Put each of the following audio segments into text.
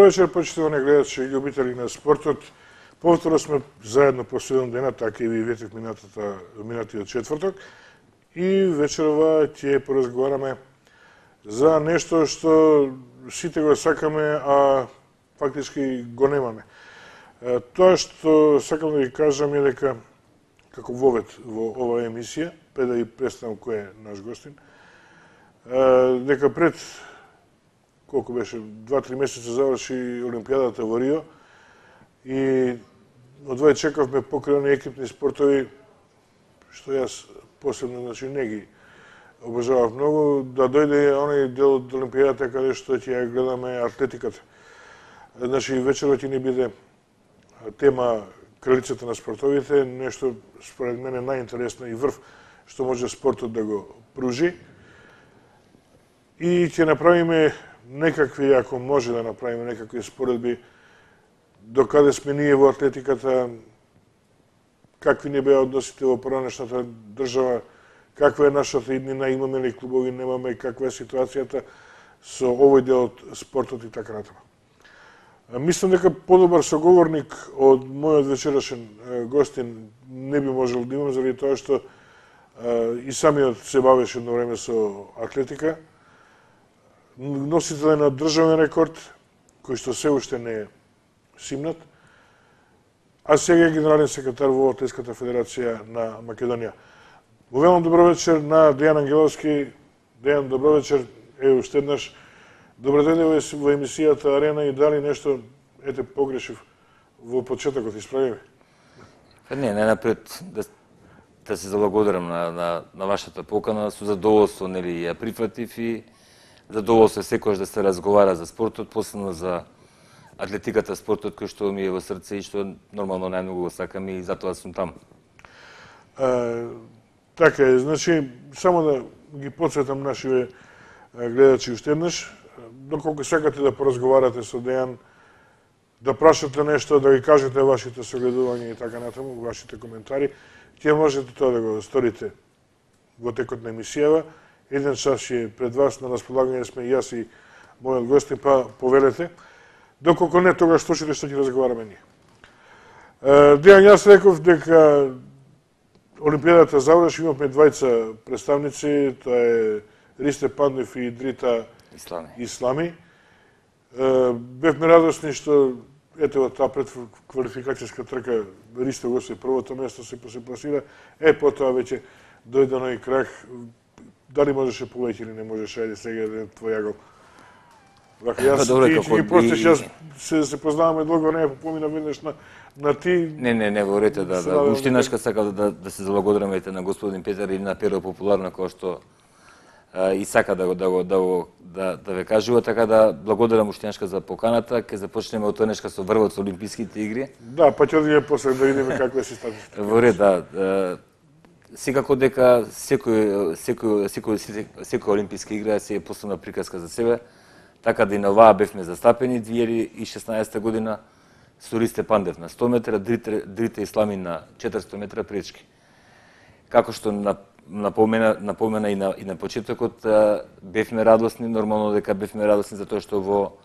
Добро вечер, почитувани гледачи и љубители на спортот. Повторно сме заедно по 7 дена, така и ви ветев минатата, минатиот четврток. И вечерва ќе поразговараме за нешто што сите го сакаме, а фактички го немаме. Тоа што сакам да ви кажам е дека, како вовет во оваа емисија, пред да ви представам кој е наш гостин, дека пред колку беше, 2-3 месеца заврши Олимпијадата во Рио и одвај чекавме покрени екипни спортови, што јас посебно значи, не ги обожавав многу, да дојде оној дел од Олимпијадата каде што ќе ја гледаме атлетиката. Значи, вечерот ќе ни биде тема кралицата на спортовите, нешто според мене најинтересно и врв што може спортот да го пружи. И ќе направиме некакви, ако може да направиме некакви споредби, докаде сме ние во атлетиката, какви не беа односите во поранешната држава, каква е нашата иднина, имаме ли клубови, немаме, каква е ситуацијата со овој дел од спортот и така натаму. Мислам дека подобар соговорник од мојот вечерашен гостин не би можел да имам, заради тоа што и самиот се бавеше едно време со атлетика, носител на државен рекорд, кој што се уште не е симнат, а сега е генерален секретар во Атлетската федерација на Македонија. Во добро вечер на Дејан Ангеловски. Дејан, добро вечер. Е, уште еднаш. Добро ден во емисијата Арена и дали нешто ете погрешив во почетокот, исправиме? Па не, не напред да, да се заблагодарам на, на, на вашата покана, со задоволство нели ја прифатив и задоволство секојаш да се разговара за спортот, посебно за атлетиката спортот кој што ми е во срце и што нормално најмногу го сакам и затоа сум таму. така е, значи само да ги подсветам нашите гледачи уште еднаш, доколку сакате да поразговарате со Дејан, да прашате нешто, да ги кажете вашите согледувања и така натаму, вашите коментари, ќе можете тоа да го сторите во текот на емисијава еден час е пред вас, на располагање сме јас и мојот гостин, па повелете. Доколку не, тогаш слушате што ќе разговараме ние. Дејан, јас реков дека Олимпијадата заврши, имавме двајца представници, тоа е Ристе Пандев и Дрита Ислами. Ислами. Бевме радосни што ете во таа предквалификацијска трка Ристе го се првото место се се пласира, е потоа веќе дојде на и крах дали можеше повеќе или не можеше, ајде сега да твој агол. Вака, јас па, ти ќе ги простиш, јас се, се познаваме долго, не помина веднаш на, на ти. Не, не, не говорете да, да, уштинашка сакав да, да се заблагодарам на господин Петар и на Перо Популарна, кој што и сака да го да го да го да, да ве кажува така да благодарам уштинашка за поканата, ќе започнеме од тонешка со врвот со олимписките игри. Да, па ќе одиме после да видиме каква е статистика. Во ред, да секако дека секој секој секој секој олимписка игра се е посебна приказка за себе. Така да и на оваа бевме застапени 2016 година со Ристе Пандев на 100 метра, Дрите, Дрите Ислами на 400 метра пречки. Како што напомена, напомена и на, и на почетокот, бевме радосни, нормално дека бевме радосни за тоа што во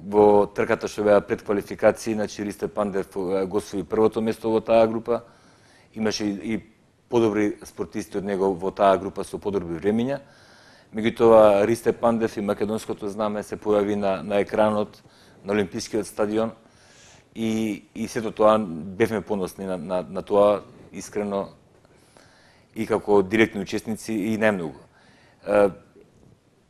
во трката што беа пред квалификации, значи Ристе Пандев го освои првото место во таа група. Имаше и, и подобри спортисти од него во таа група со подобри времења. Меѓутоа Ристе Пандев и македонското знаме се појави на, на екранот на Олимпискиот стадион и, и сето тоа бевме поносни на, на, на тоа искрено и како директни учесници и најмногу.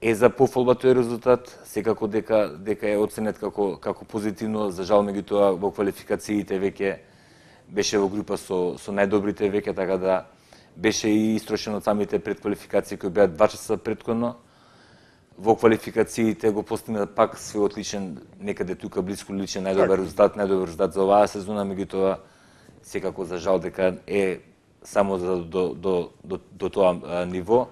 Е за пофолба тој резултат, секако дека дека е оценет како како позитивно, за жал меѓутоа во квалификациите веќе беше во група со, со најдобрите веќе, така да беше и истрошен од самите предквалификации кои беа два часа предходно. Во квалификациите го постигна пак свој отличен, некаде тука близко личен најдобар така. резултат, најдобар резултат за оваа сезона, меѓутоа секако за жал дека е само за, до, до, до, до тоа а, ниво.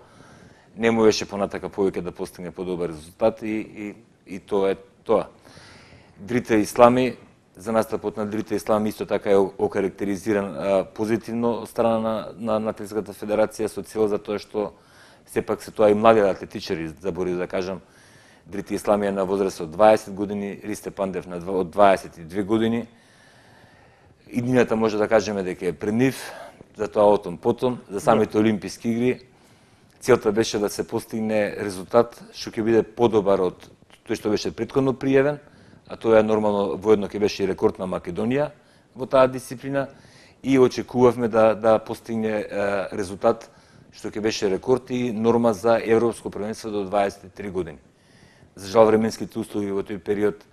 Не можеше понатака повеќе да постигне подобар резултат и, и, и тоа е тоа. Дрите ислами за настапот на Дрите Ислам исто така е окарактеризиран а, позитивно од страна на, на, на Атлетската федерација со цел за тоа што сепак се тоа и млади атлетичари, забори да кажам, Дрити Исламија на возраст од 20 години, Ристе Пандев на од 22 години. Иднината може да кажеме дека е пред нив, за тоа отом потом, за самите Олимписки игри. Целта беше да се постигне резултат што ќе биде подобар од тој што беше предходно пријавен, а тоа е нормално воедно ќе беше и рекорд на Македонија во таа дисциплина и очекувавме да да постигне резултат што ќе беше рекорд и норма за европско првенство до 23 години. За жал временските услови во тој период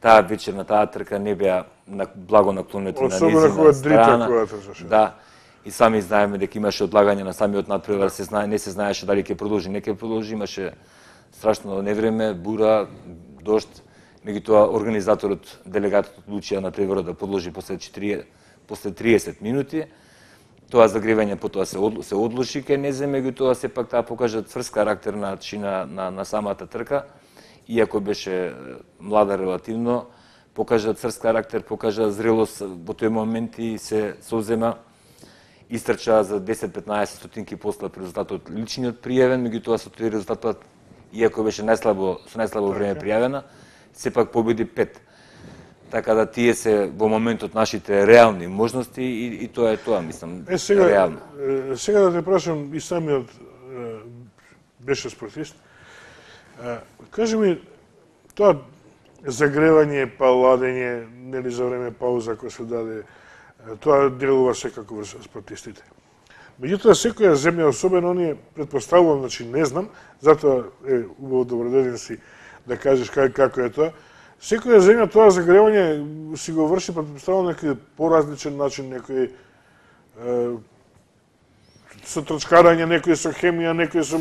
таа вечер на таа трка не беа на благо наклонети на незина страна. Да, и сами знаеме дека имаше одлагање на самиот надпревар, се знае, не се знаеше дали ќе продолжи, не ќе продолжи, имаше страшно невреме, бура, дошт, меѓутоа организаторот, делегатот одлучија на преварот да подложи после 4 после 30 минути. Тоа загревање потоа се од, се одложи кај незе, меѓутоа сепак таа покажа цврст карактер на на, на, на самата трка, иако беше млада релативно, покажа црст карактер, покажа зрелост во тој момент и се созема истрча за 10-15 стотинки после резултатот личниот пријавен, меѓутоа со тој резултатот иако беше најслабо со најслабо време пријавена, сепак победи 5. Така да тие се во моментот нашите реални можности и, и тоа е тоа, мислам, е, сега, реално. Е, сега да те прашам и самиот е, беше спортист. Е, кажи ми, тоа загревање, па ладење, нели за време пауза која се даде, тоа делува секако врз спортистите. Меѓутоа, секоја земја, особено оние, предпоставувам, значи не знам, затоа е убаво добродеден си да кажеш кај, како е тоа, секоја земја тоа загревање си го врши предпоставувам некој поразличен начин, некој е, со трчкарање, некој со хемија, некој со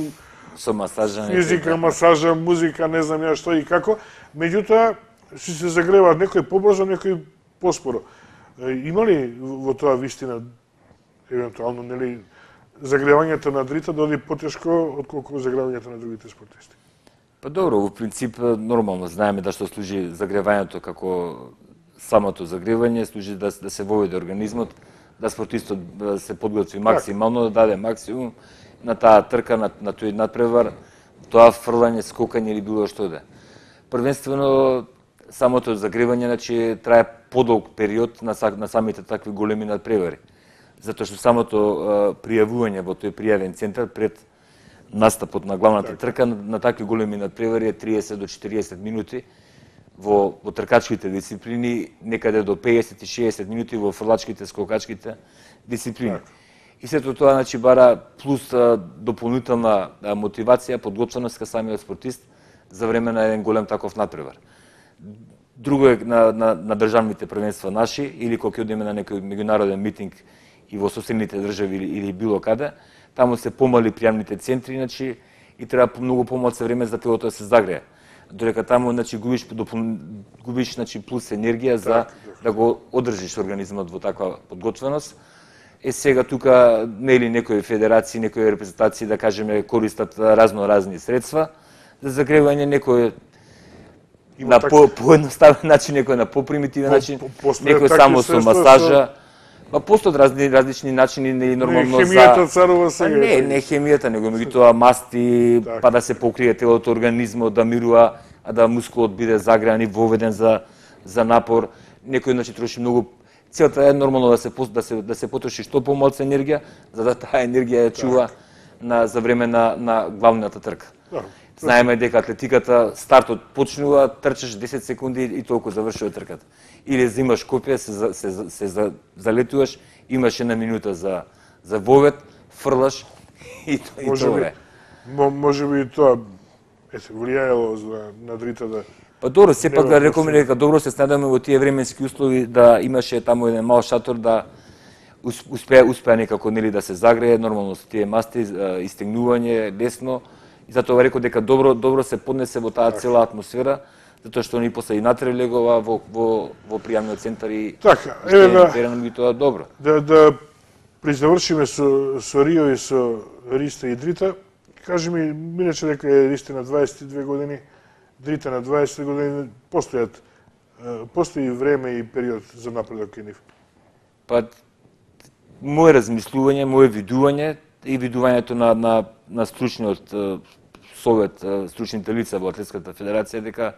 со масажа, физика, да. масажа, музика, не знам ја што и како. Меѓутоа, си се загреваат некој побрзо, некој поспоро. Има ли во тоа вистина евентуално нели загревањето на дрита доди потешко отколку загревањето на другите спортисти? Па добро, во принцип нормално знаеме да што служи загревањето како самото загревање, служи да, да се воведе организмот, да спортистот се подготви максимално, да даде максимум на таа трка, на, на тој надпревар, тоа фрлање, скокање или било што да. Првенствено самото загревање значи трае подолг период на, на самите такви големи надпревари. Затоа што самото пријавување во тој пријавен центар пред настапот на главната трка на, такви големи надпревари е 30 до 40 минути во, во тркачките дисциплини, некаде до 50 и 60 минути во фрлачките, скокачките дисциплини. Так. И сето тоа значи бара плюс а, дополнителна а, мотивација, подготвеност ка самиот спортист за време на еден голем таков надпревар. Друго е на, на, на државните првенства наши, или кога ќе одиме на некој меѓународен митинг и во соседните држави или, или било каде, таму се помали пријамните центри, значи, и треба многу помалку време за телото да се загрее. Додека таму значи губиш губиш значи плюс енергија за да го одржиш организмот во таква подготвеност. Е сега тука нели некои федерации, некои репрезентации да кажеме користат разно разни средства за загревање, некои на по, поедноставен начин, некој на попримитивен по, начин, по, некој само со масажа. Па постојат разни различни начини и нормално не, хемијата за царува сега. Не, не хемијата, него меѓутоа масти, так. па да се покрие телото, организмот да мирува, а да мускулот биде загреан и воведен за за напор. Некој значи троши многу целта е нормално да се да се да се потроши што помалку енергија, за да таа енергија ја чува так. на за време на на главната трка. Знаеме дека атлетиката стартот почнува, трчаш 10 секунди и толку завршува трката. Или земаш копија, се, се, се, се залетуваш, имаш една минута за за вовет, фрлаш и, и може тоа е. Може би тоа е се влијаело за надрита да Па добро, сепак да рекоме дека добро се снадаме во тие временски услови да имаше таму еден мал шатор да успеа успеа некако нели да се загрее нормално со тие масти истегнување лесно И затоа рекол дека добро добро се поднесе во таа цела атмосфера, затоа што ни после и легова во во во пријамниот центар и така, еве да верам тоа добро. Да да призавршиме со со Рио и со Риста и Дрита. Кажи ми, миначе дека е Риста на 22 години, Дрита на 20 години, постојат постои време и период за напредок кај нив. Па моје размислување, моје видување и видувањето на, на, на стручниот совет стручните лица во Атлетската федерација дека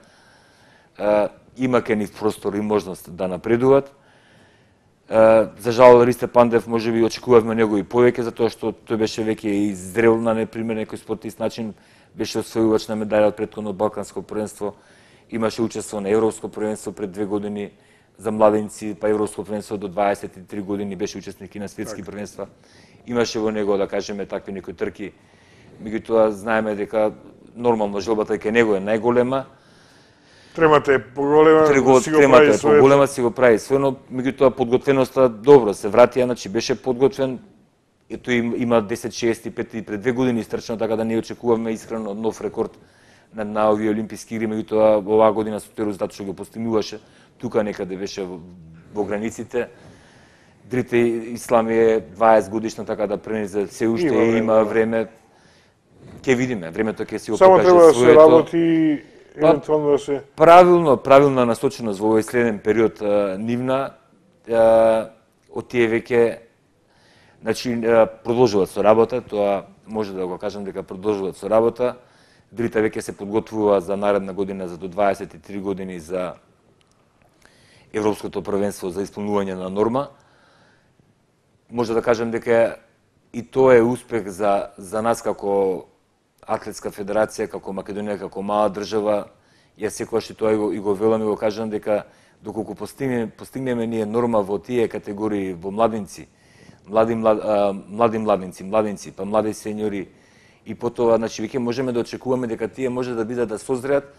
има ке нив простор и можност да напредуваат. За жал Ристе Пандев може би очекувавме него и повеќе затоа што тој беше веќе и зрел на непример некој спортист начин, беше освојувач на медаља од претходно Балканско првенство, имаше учество на Европско првенство пред две години за младенци, па Европско првенство до 23 години беше учесник и на светски така. првенства. Имаше во него да кажеме такви некои трки меѓутоа знаеме дека нормално желбата кај него е најголема. Тремата е поголема, Трего, си го тремата е поголема, си го прави свој, но меѓутоа подготвеноста добро се вратија, значи беше подготвен. И тој има 10-65 пред две години истрчано, така да не очекуваме искрено нов рекорд на, на овие олимписки игри, меѓутоа оваа година со тој резултат што го постигнуваше, тука некаде беше во, во границите. Дрите Ислам е 20 годишна, така да пренезе се уште има има време ќе видиме, времето ќе си го Само покаже треба да се своето. работи Па, евентуално да се Правилно, правилна насоченост во овој следен период а, нивна, а, од тие веќе значи а, продолжуваат со работа, тоа може да го кажам дека продолжуваат со работа. Дрита веќе се подготвува за наредна година за до 23 години за Европското првенство за исполнување на норма. Може да кажам дека и тоа е успех за, за нас како Атлетска федерација, како Македонија, како мала држава, ја секогаш и тоа и го, и го велам и го кажам дека доколку постигнеме, постигнеме ние норма во тие категории во младинци, млади, млад, а, млади младинци, младинци, па млади сеньори, и потоа, значи, веќе можеме да очекуваме дека тие може да бидат да созреат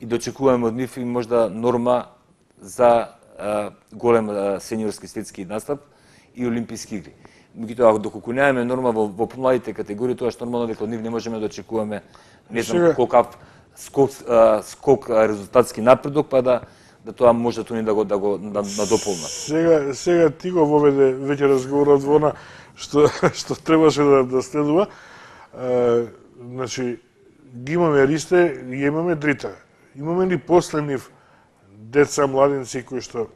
и да очекуваме од нив и можда норма за а, голем а, сеньорски светски настап и олимписки игри меѓутоа доколку немаме норма во, во помладите категории, тоа што нормално дека од нив не можеме да очекуваме не знам колкав скок, а, скок а, резултатски напредок, па да да тоа може тони да го да го да, да дополна. Сега сега ти го воведе веќе разговорот во на што што требаше да да следува. А, значи ги имаме ристе, ги имаме дрита. Имаме ли после нив деца, младенци кои што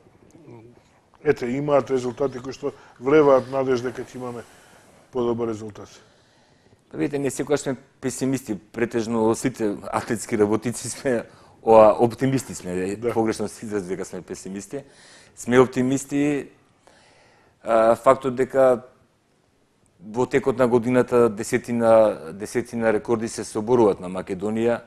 ете, имаат резултати кои што влеваат надеж дека ќе имаме подобар резултат. Па видите, ние секогаш сме песимисти, претежно сите атлетски работици сме оптимисти сме, да. погрешно се изрази дека сме песимисти. Сме оптимисти, а, фактот дека во текот на годината десетина, десетина рекорди се соборуваат на Македонија.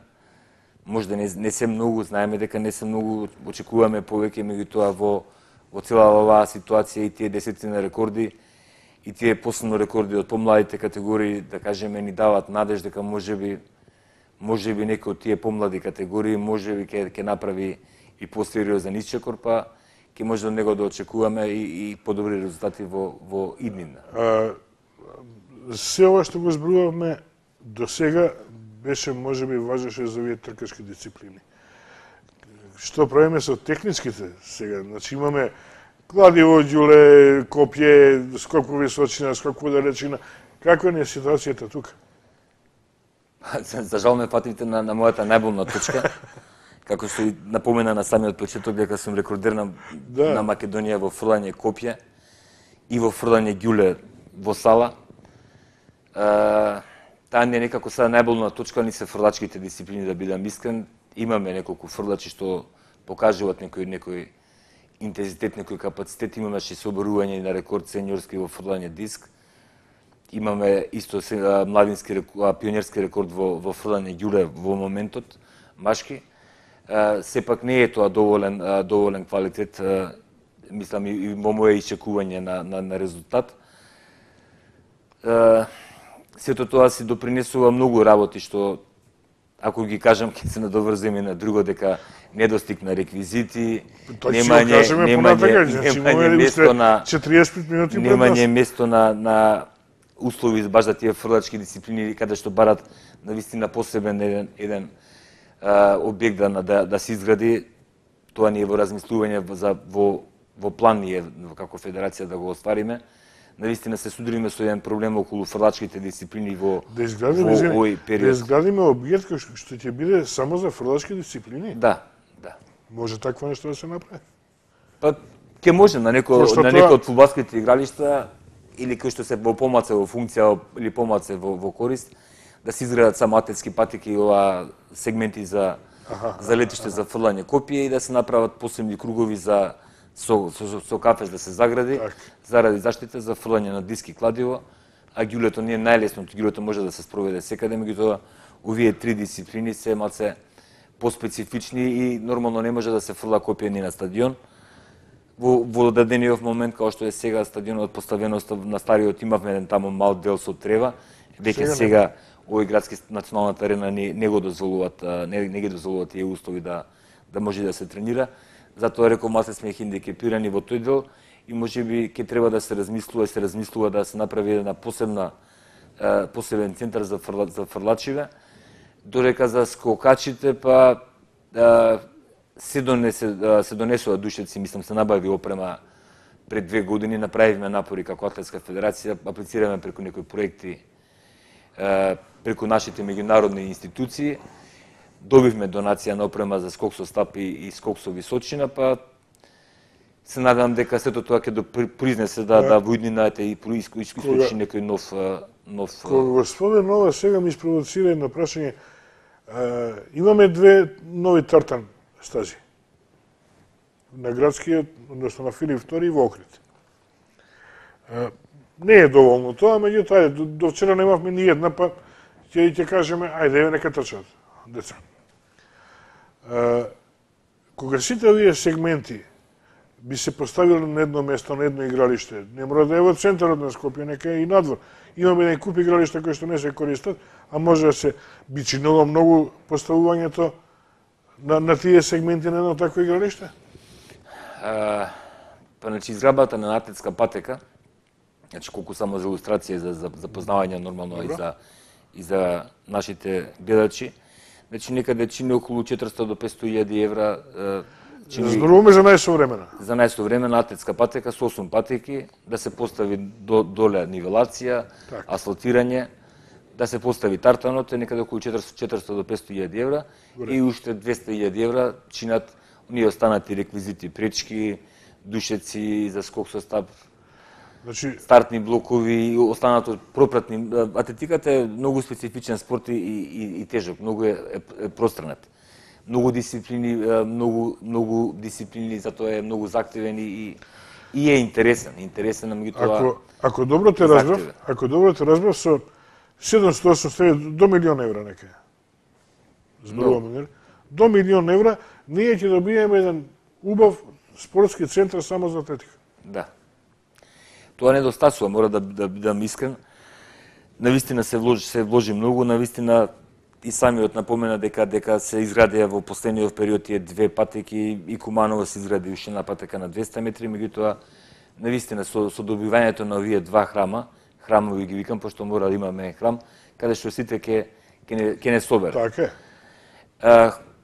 Може да не, не се многу, знаеме дека не се многу, очекуваме повеќе, меѓутоа во во цела оваа ситуација и тие десетина рекорди и тие посебно рекорди од помладите категории, да кажеме, ни дават надеж дека можеби можеби некој од тие помлади категории можеби ќе ќе направи и посериозен исчекор, па ќе може од него да очекуваме и, и подобри резултати во во иднина. А, се ова што го зборувавме до сега беше можеби важеше за овие тркашки дисциплини што правиме со техничките сега? Значи имаме кладиво, ѓуле, копје, скок во височина, скок во далечина. Каква е ситуацијата тука? За, за жал ме фативте на, на мојата најболна точка. Како што и напомена на самиот почеток дека сум рекордер на, да. на Македонија во фрлање копје и во фрлање ѓуле во сала. Таа не е некако сега најболна точка ни се фрлачките дисциплини да бидам искрен имаме неколку фрлачи што покажуваат некој некој интензитет, некој капацитет, имаме и соборување на рекорд сеньорски во фрлање диск. Имаме исто младински пионерски рекорд во во фрлање ѓуле во моментот машки. Сепак не е тоа доволен доволен квалитет мислам и во моје исчекување на, на, на резултат. Сето тоа се допринесува многу работи што ако ги кажам, ќе се надоврземе на друго дека недостиг на реквизити, Тоа немање, немање, значи, немање место на 45 минути немање место на на услови баш за тие фрлачки дисциплини каде што барат на вистина посебен еден еден а, објект да, да да се изгради. Тоа ни е во размислување за во во план ние како федерација да го оствариме наистина се судриме со еден проблем околу фрлачките дисциплини во да изградиме, во овој период. Да изградиме објект кој што ќе биде само за фрлачки дисциплини? Да, да. Може такво нешто да се направи? Па ќе може на некој на некој од фудбалските игралишта или кој што се во помаце во функција или помаце во, во корист да се изградат само атлетски патеки и ова сегменти за Аха, за летиште за фрлање копија и да се направат посебни кругови за со, со, со кафеш да се загради Так. заради заштита за фрлање на диски кладиво, а гјулето не е најлесното, гјулето може да се спроведе секаде, меѓутоа овие три дисциплини се малце поспецифични и нормално не може да се фрла копија ни на стадион. Во, во дадениот момент, као што е сега стадионот поставено на стариот, имавме еден таму мал дел со трева, веќе Сега сега овој градски националната арена не, не го дозволуваат, не, не ги дозволуваат тие услови да да може да се тренира. Затоа реков малце сме хиндикепирани во тој дел и може би ќе треба да се размислува и се размислува да се направи една посебна посебен центар за фрла, за фрлачиве. дорека за скокачите па а, се донесе а, се донесува душеци, мислам се набави опрема пред две години направивме напори како атлетска федерација, аплицираме преку некои проекти а, преку нашите меѓународни институции. Добивме донација на опрема за скок со стапи и скок со височина, па се надам дека сето тоа ќе допризнесе да да во иднината и исклучи некој нов нов Кога го спомен ова, сега ми испровоцира едно прашање. А, имаме две нови тартан стази. На градскиот, односно на Филип II во Охрид. А, не е доволно тоа, меѓутоа, ајде, до, до вчера немавме ни една, па ќе ќе кажеме, ајде, еве нека трчат деца. Кога сите овие сегменти би се поставили на едно место, на едно игралиште. Не мора да е во центарот на Скопје, нека е и надвор. Имаме еден куп игралишта кои што не се користат, а може да се би чинило многу поставувањето на, на тие сегменти на едно такво игралиште? А, па значи изграбата на атлетска патека, значи колку само за илустрација за, за запознавање нормално и Добро. за и за нашите гледачи, значи некаде чини околу 400 до 500 илјади евра е, чини Зборуваме за најсовремена. за најсовремена атлетска патека со 8 патеки, да се постави до, доле нивелација, Така. асфалтирање, да се постави тартанот, е некаде околу 400, 400 до 500 илјади евра и уште 200 илјади евра чинат оние останати реквизити, пречки, душеци за скок со стап, Значи, стартни блокови и останато пропратни. Атлетиката е многу специфичен спорт и, и, и тежок, многу е, е, е пространет. Многу дисциплини, многу многу дисциплини, затоа е многу захтевен и и е интересен, интересен на меѓутоа. ако, ако добро те разбрав, ако добро те разбрав, со 780 до милион евра нека. Зборуваме, нели? До милион евра ние ќе добиеме еден убав спортски центар само за атлетика. Да. Тоа недостасува, мора да, да бидам искрен. Навистина се вложи, се вложи многу, навистина и самиот напомена дека дека се изградија во последниот период тие две патеки и Куманово се изгради уште една патека на 200 метри, меѓутоа навистина со, со добивањето на овие два храма, храмови ги викам пошто мора да имаме храм, каде што сите ќе ќе не, ќе не соберат. Така е.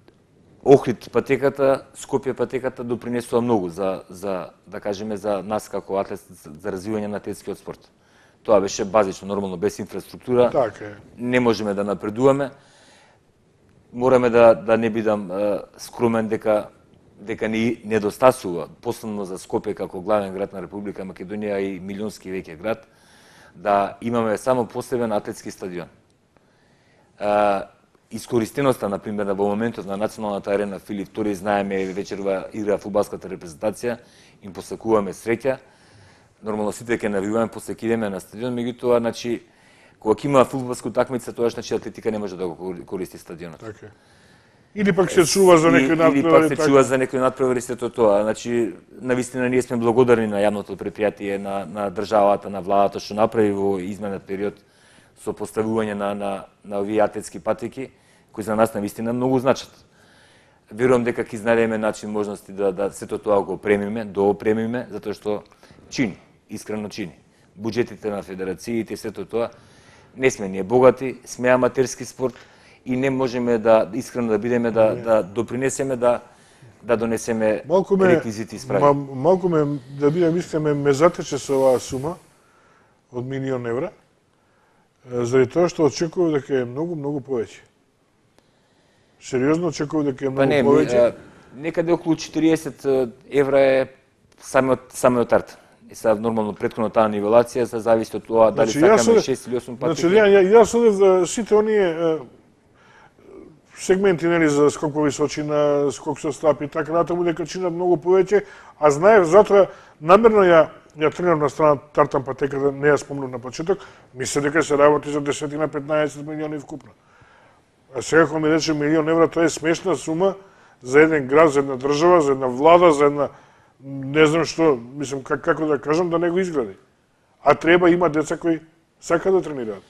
Охрид патеката, Скопје патеката допринесува многу за, за да кажеме за нас како атлет за развивање на атлетскиот спорт. Тоа беше базично, нормално без инфраструктура. Така е. Не можеме да напредуваме. Мораме да да не бидам е, скромен дека дека ни недостасува, последно за Скопје како главен град на Република Македонија и милионски веќе град, да имаме само посебен атлетски стадион. А, искористеноста, на пример, во моментот на националната арена Филип II, знаеме вечерва игра фудбалската репрезентација, им посакуваме среќа. Нормално сите ќе навиваме, после ќе идеме на стадион, меѓутоа, значи, кога ќе има фудбалска утакмица, тоа значи атлетика не може да го користи стадионот. Така. Или пак се чува за некој И- Или пак се така. чува за некој надпревар и сето тоа. Значи, навистина ние сме благодарни на јавното предпријатие, на, на државата, на владата што направи во изменет период со поставување на, на, на овие атлетски патеки, кои за нас навистина многу значат. Верувам дека ќе знаеме начин, можности да, да сето тоа го премиме, доопремиме, затоа што чини, искрено чини. Буџетите на федерациите, сето тоа, не сме ние богати, сме аматерски спорт и не можеме да искрено да бидеме да да допринесеме да да донесеме Малку ме, реквизити исправи. ма, малку ме, да бидам искреме, ме затече со оваа сума од милион евра, заради тоа што очекував дека е многу, многу повеќе. Сериозно очекував дека е Па многу не, ми, повеќе. а, некаде околу 40 евра е самиот самиот арт. И сега нормално претходно таа нивелација се зависи од тоа дали Значи, сакаме јас 6 или 8 пати. Значи, ја, ја, јас одев да сите оние сегменти нели за скок по височина, скок со стап и така натаму дека чинат многу повеќе, а знаев затоа намерно ја ја тренирам на страна тартан патеката, не ја спомнав на почеток, мисле дека се работи за 10 на 15 милиони вкупно. А сега кога ми рече милион евра, тоа е смешна сума за еден град, за една држава, за една влада, за една не знам што, мислам как, како да кажам да не го изгради. А треба има деца кои сака да тренираат.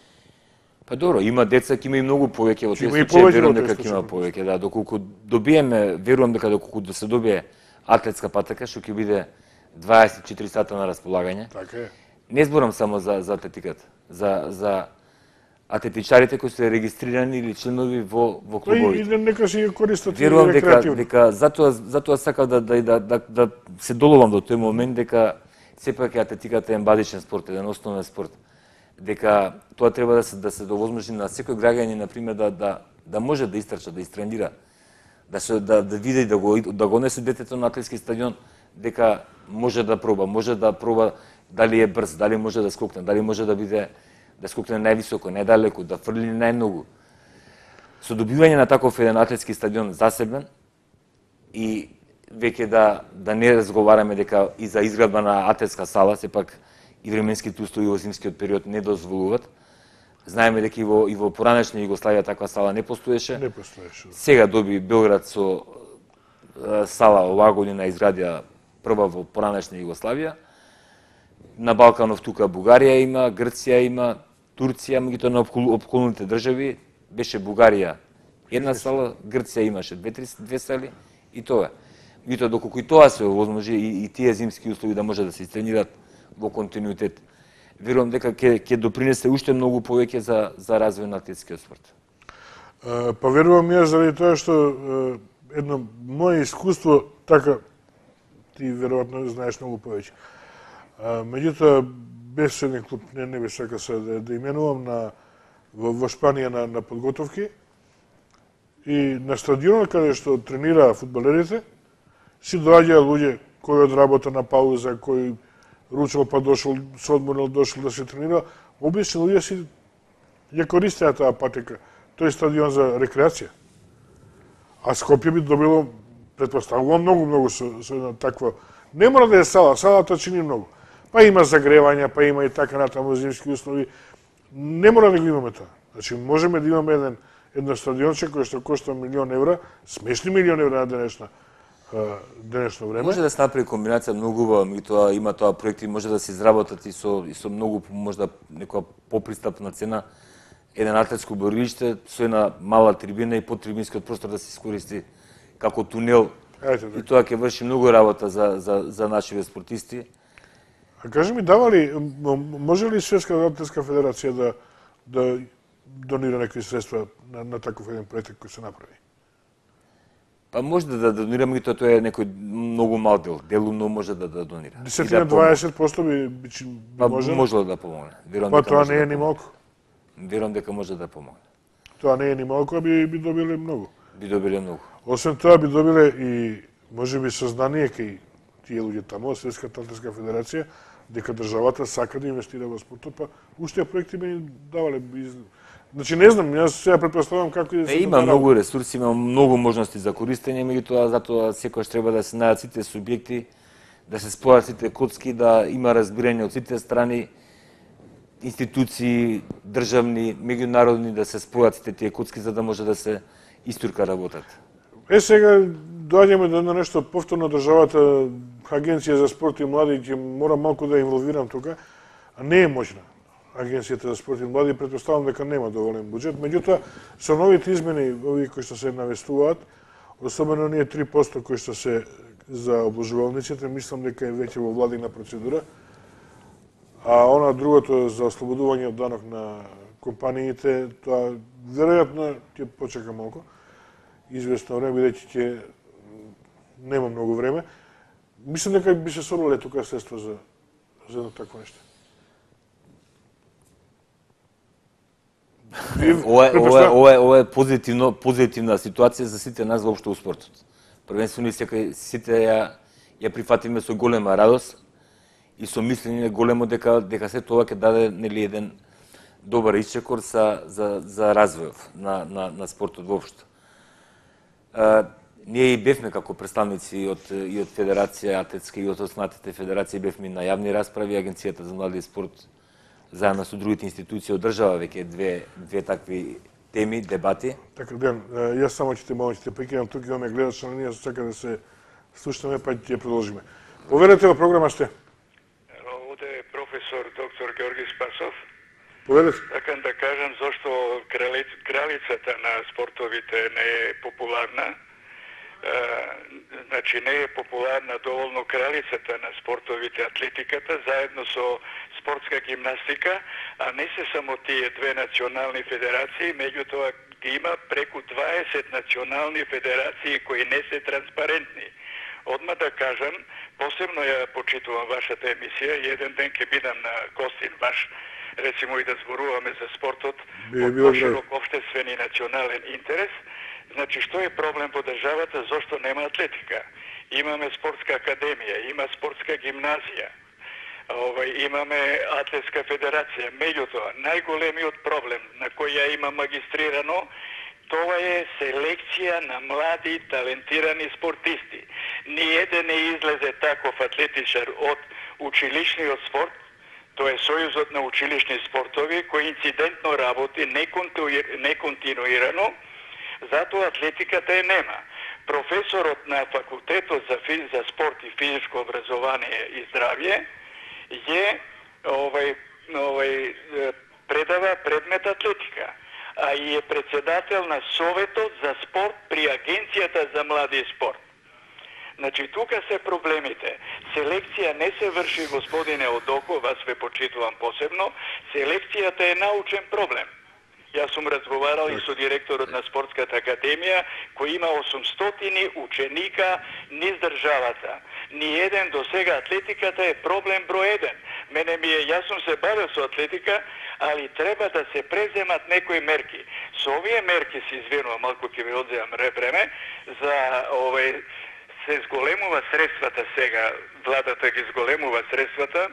Па добро, има деца ќе има и многу повеќе во тој случај, верувам дека ќе има повеќе, да, доколку добиеме, верувам дека доколку да се добие атлетска патека што ќе биде 24 сата на располагање. Така е. Не зборам само за за атлетиката, за за атлетичарите кои се регистрирани или членови во во и, клубовите. и нека си ја користат Верувам дека дека затоа затоа сакав да да да, да, да се доловам до тој момент дека сепак атлетиката е базичен спорт, еден основен спорт. Дека тоа треба да се да се довозможи на секој граѓанин на пример да да да може да истрча, да истренира, да се да да види да го да го несе детето на атлетски стадион дека може да проба, може да проба дали е брз, дали може да скокне, дали може да биде да скокне највисоко, најдалеку, да фрли најмногу со добивање на таков еден атлетски стадион засебен и веќе да да не разговараме дека и за изградба на атлетска сала сепак и временските услови во зимскиот период не дозволуваат. Знаеме дека и во и во поранешна Југославија таква сала не постоеше. Не постоеше. Сега доби Белград со сала оваа година изградија прва во поранешна Југославија. На Балканов тука Бугарија има, Грција има, Турција, меѓутоа на околните држави беше Бугарија една сала, Грција имаше две три две сали и тоа. е. Меѓутоа доколку и тоа се овозможи и, и тие зимски услови да може да се тренираат во континуитет, верувам дека ќе ќе допринесе уште многу повеќе за за развој на атлетскиот спорт. Па верувам јас заради тоа што едно моје искуство, така ти веројатно знаеш многу повеќе. Меѓутоа, без еден клуб, не, не би сака се да, да именувам на, во, во Шпанија на, на подготовки и на стадионот каде што тренираа фудбалерите, си доаѓаа луѓе кои од работа на пауза, кои ручал па дошол, се одморил, дошол да се тренира, обични луѓе си ја користеа таа патека, тој стадион за рекреација. А Скопје би добило, предпоставувам, многу, многу со, со една таква... Не мора да е сала, салата чини многу. Па има загревања, па има и така натаму зимски услови. Не мора да го имаме тоа. Значи, можеме да имаме еден, едно стадионче кој што кошта милион евра, смешни милион евра на денешна, денешно време. Може да се направи комбинација многу убава, меѓутоа има тоа проекти, може да се изработат и со и со многу можда некоја попристапна цена еден атлетско борилиште со една мала трибина и подтрибинскиот простор да се искористи како тунел. Ете, И така. тоа ќе врши многу работа за за за нашите спортисти. А кажи ми, дава ли, м- м- може ли Светска атлетска федерација да, да донира некои средства на, на таков еден проект кој се направи? Па може да, да донира, меѓутоа тоа е некој многу мал дел. Делумно може да да донира. И Десетина да помогне. 20% би, би, би Па може? можело да помогне. Верувам Па тоа не да е ни помогне. малку. Верувам дека може да помогне. Тоа не е ни малку, а би, би добиле многу. Би добиле многу. Освен тоа би добиле и може би сознание кај тие луѓе таму, од Светската атлетска федерација, дека државата сака да инвестира во спортот, па уште проекти ни давале. из- Значи не знам, јас сега претпоставам како и да Е, се има тоа многу ресурси, има многу можности за користење, меѓутоа затоа секојаш треба да се најдат сите субјекти, да се спојат сите коцки, да има разбирање од сите страни, институции, државни, меѓународни, да се спојат сите тие коцки за да може да се истурка работата. Е, сега доаѓаме до едно нешто повторно државата, Агенција за спорт и млади, ќе мора малку да инволвирам тука, а не е можна. Агенцијата за спорт и млади, предпоставам дека нема доволен буџет. Меѓутоа, со новите измени, овие кои што се навестуваат, особено оние 3% кои што се за обложувалниците, мислам дека е веќе во владина процедура. А она другото за ослободување од данок на компаниите, тоа веројатно ќе почека малку известно време, бидејќи ќе нема многу време. Мислам дека би се собрале тука средства за, за едно такво нешто. Ова е, ова е, ова е, ова е позитивно, позитивна ситуација за сите нас воопшто у спортот. Првенствено и секој сите ја ја прифатиме со голема радост и со мислење големо дека дека се тоа ќе даде нели еден добар исчекор за за за развојов на на на спортот воопшто. Ние и бевме како представници од, и од Федерација Атлетска и од останатите федерации бевме на јавни расправи, Агенцијата за млади спорт заедно со другите институции одржава веќе две, две такви теми, дебати. Така, Ден, јас само ќе те молам, ќе те прекинам, тук имаме гледача на ние, сака да се слушаме, па ќе продолжиме. Поверете во програма сте. Овде е професор доктор Георги Спасов. Поведете. Сакам да кажам зошто кралицата на спортовите не е популарна значи не е популарна доволно кралицата на спортовите атлетиката заедно со спортска гимнастика, а не се само тие две национални федерации, меѓутоа има преку 20 национални федерации кои не се транспарентни. Одма да кажам, посебно ја почитувам вашата емисија и еден ден ќе бидам на гостин ваш, рецимо и да зборуваме за спортот од поширок обштествен и национален интерес, Значи, што е проблем во државата, зошто нема атлетика? Имаме спортска академија, има спортска гимназија, овај, имаме атлетска федерација. Меѓутоа, најголемиот проблем на кој ја има магистрирано, тоа е селекција на млади талентирани спортисти. Ниеден да не излезе таков атлетичар од училишниот спорт, тоа е Сојузот на училишни спортови, кој инцидентно работи неконтинуирано, Затоа атлетиката е нема. Професорот на факултетот за, физ, за спорт и физичко образование и здравје е овај, овај, предава предмет атлетика, а и е председател на Советот за спорт при Агенцијата за млади спорт. Значи, тука се проблемите. Селекција не се врши, господине Одоко, вас ве почитувам посебно. Селекцијата е научен проблем. Јас сум разговарал и со директорот на спортската академија, кој има 800 ученика низ државата. Ни еден до сега атлетиката е проблем број еден. Мене ми е, јас сум се бавил со атлетика, али треба да се преземат некои мерки. Со овие мерки се извинувам, малку ќе ви одземам време, за овој се зголемува средствата сега, владата ги зголемува средствата,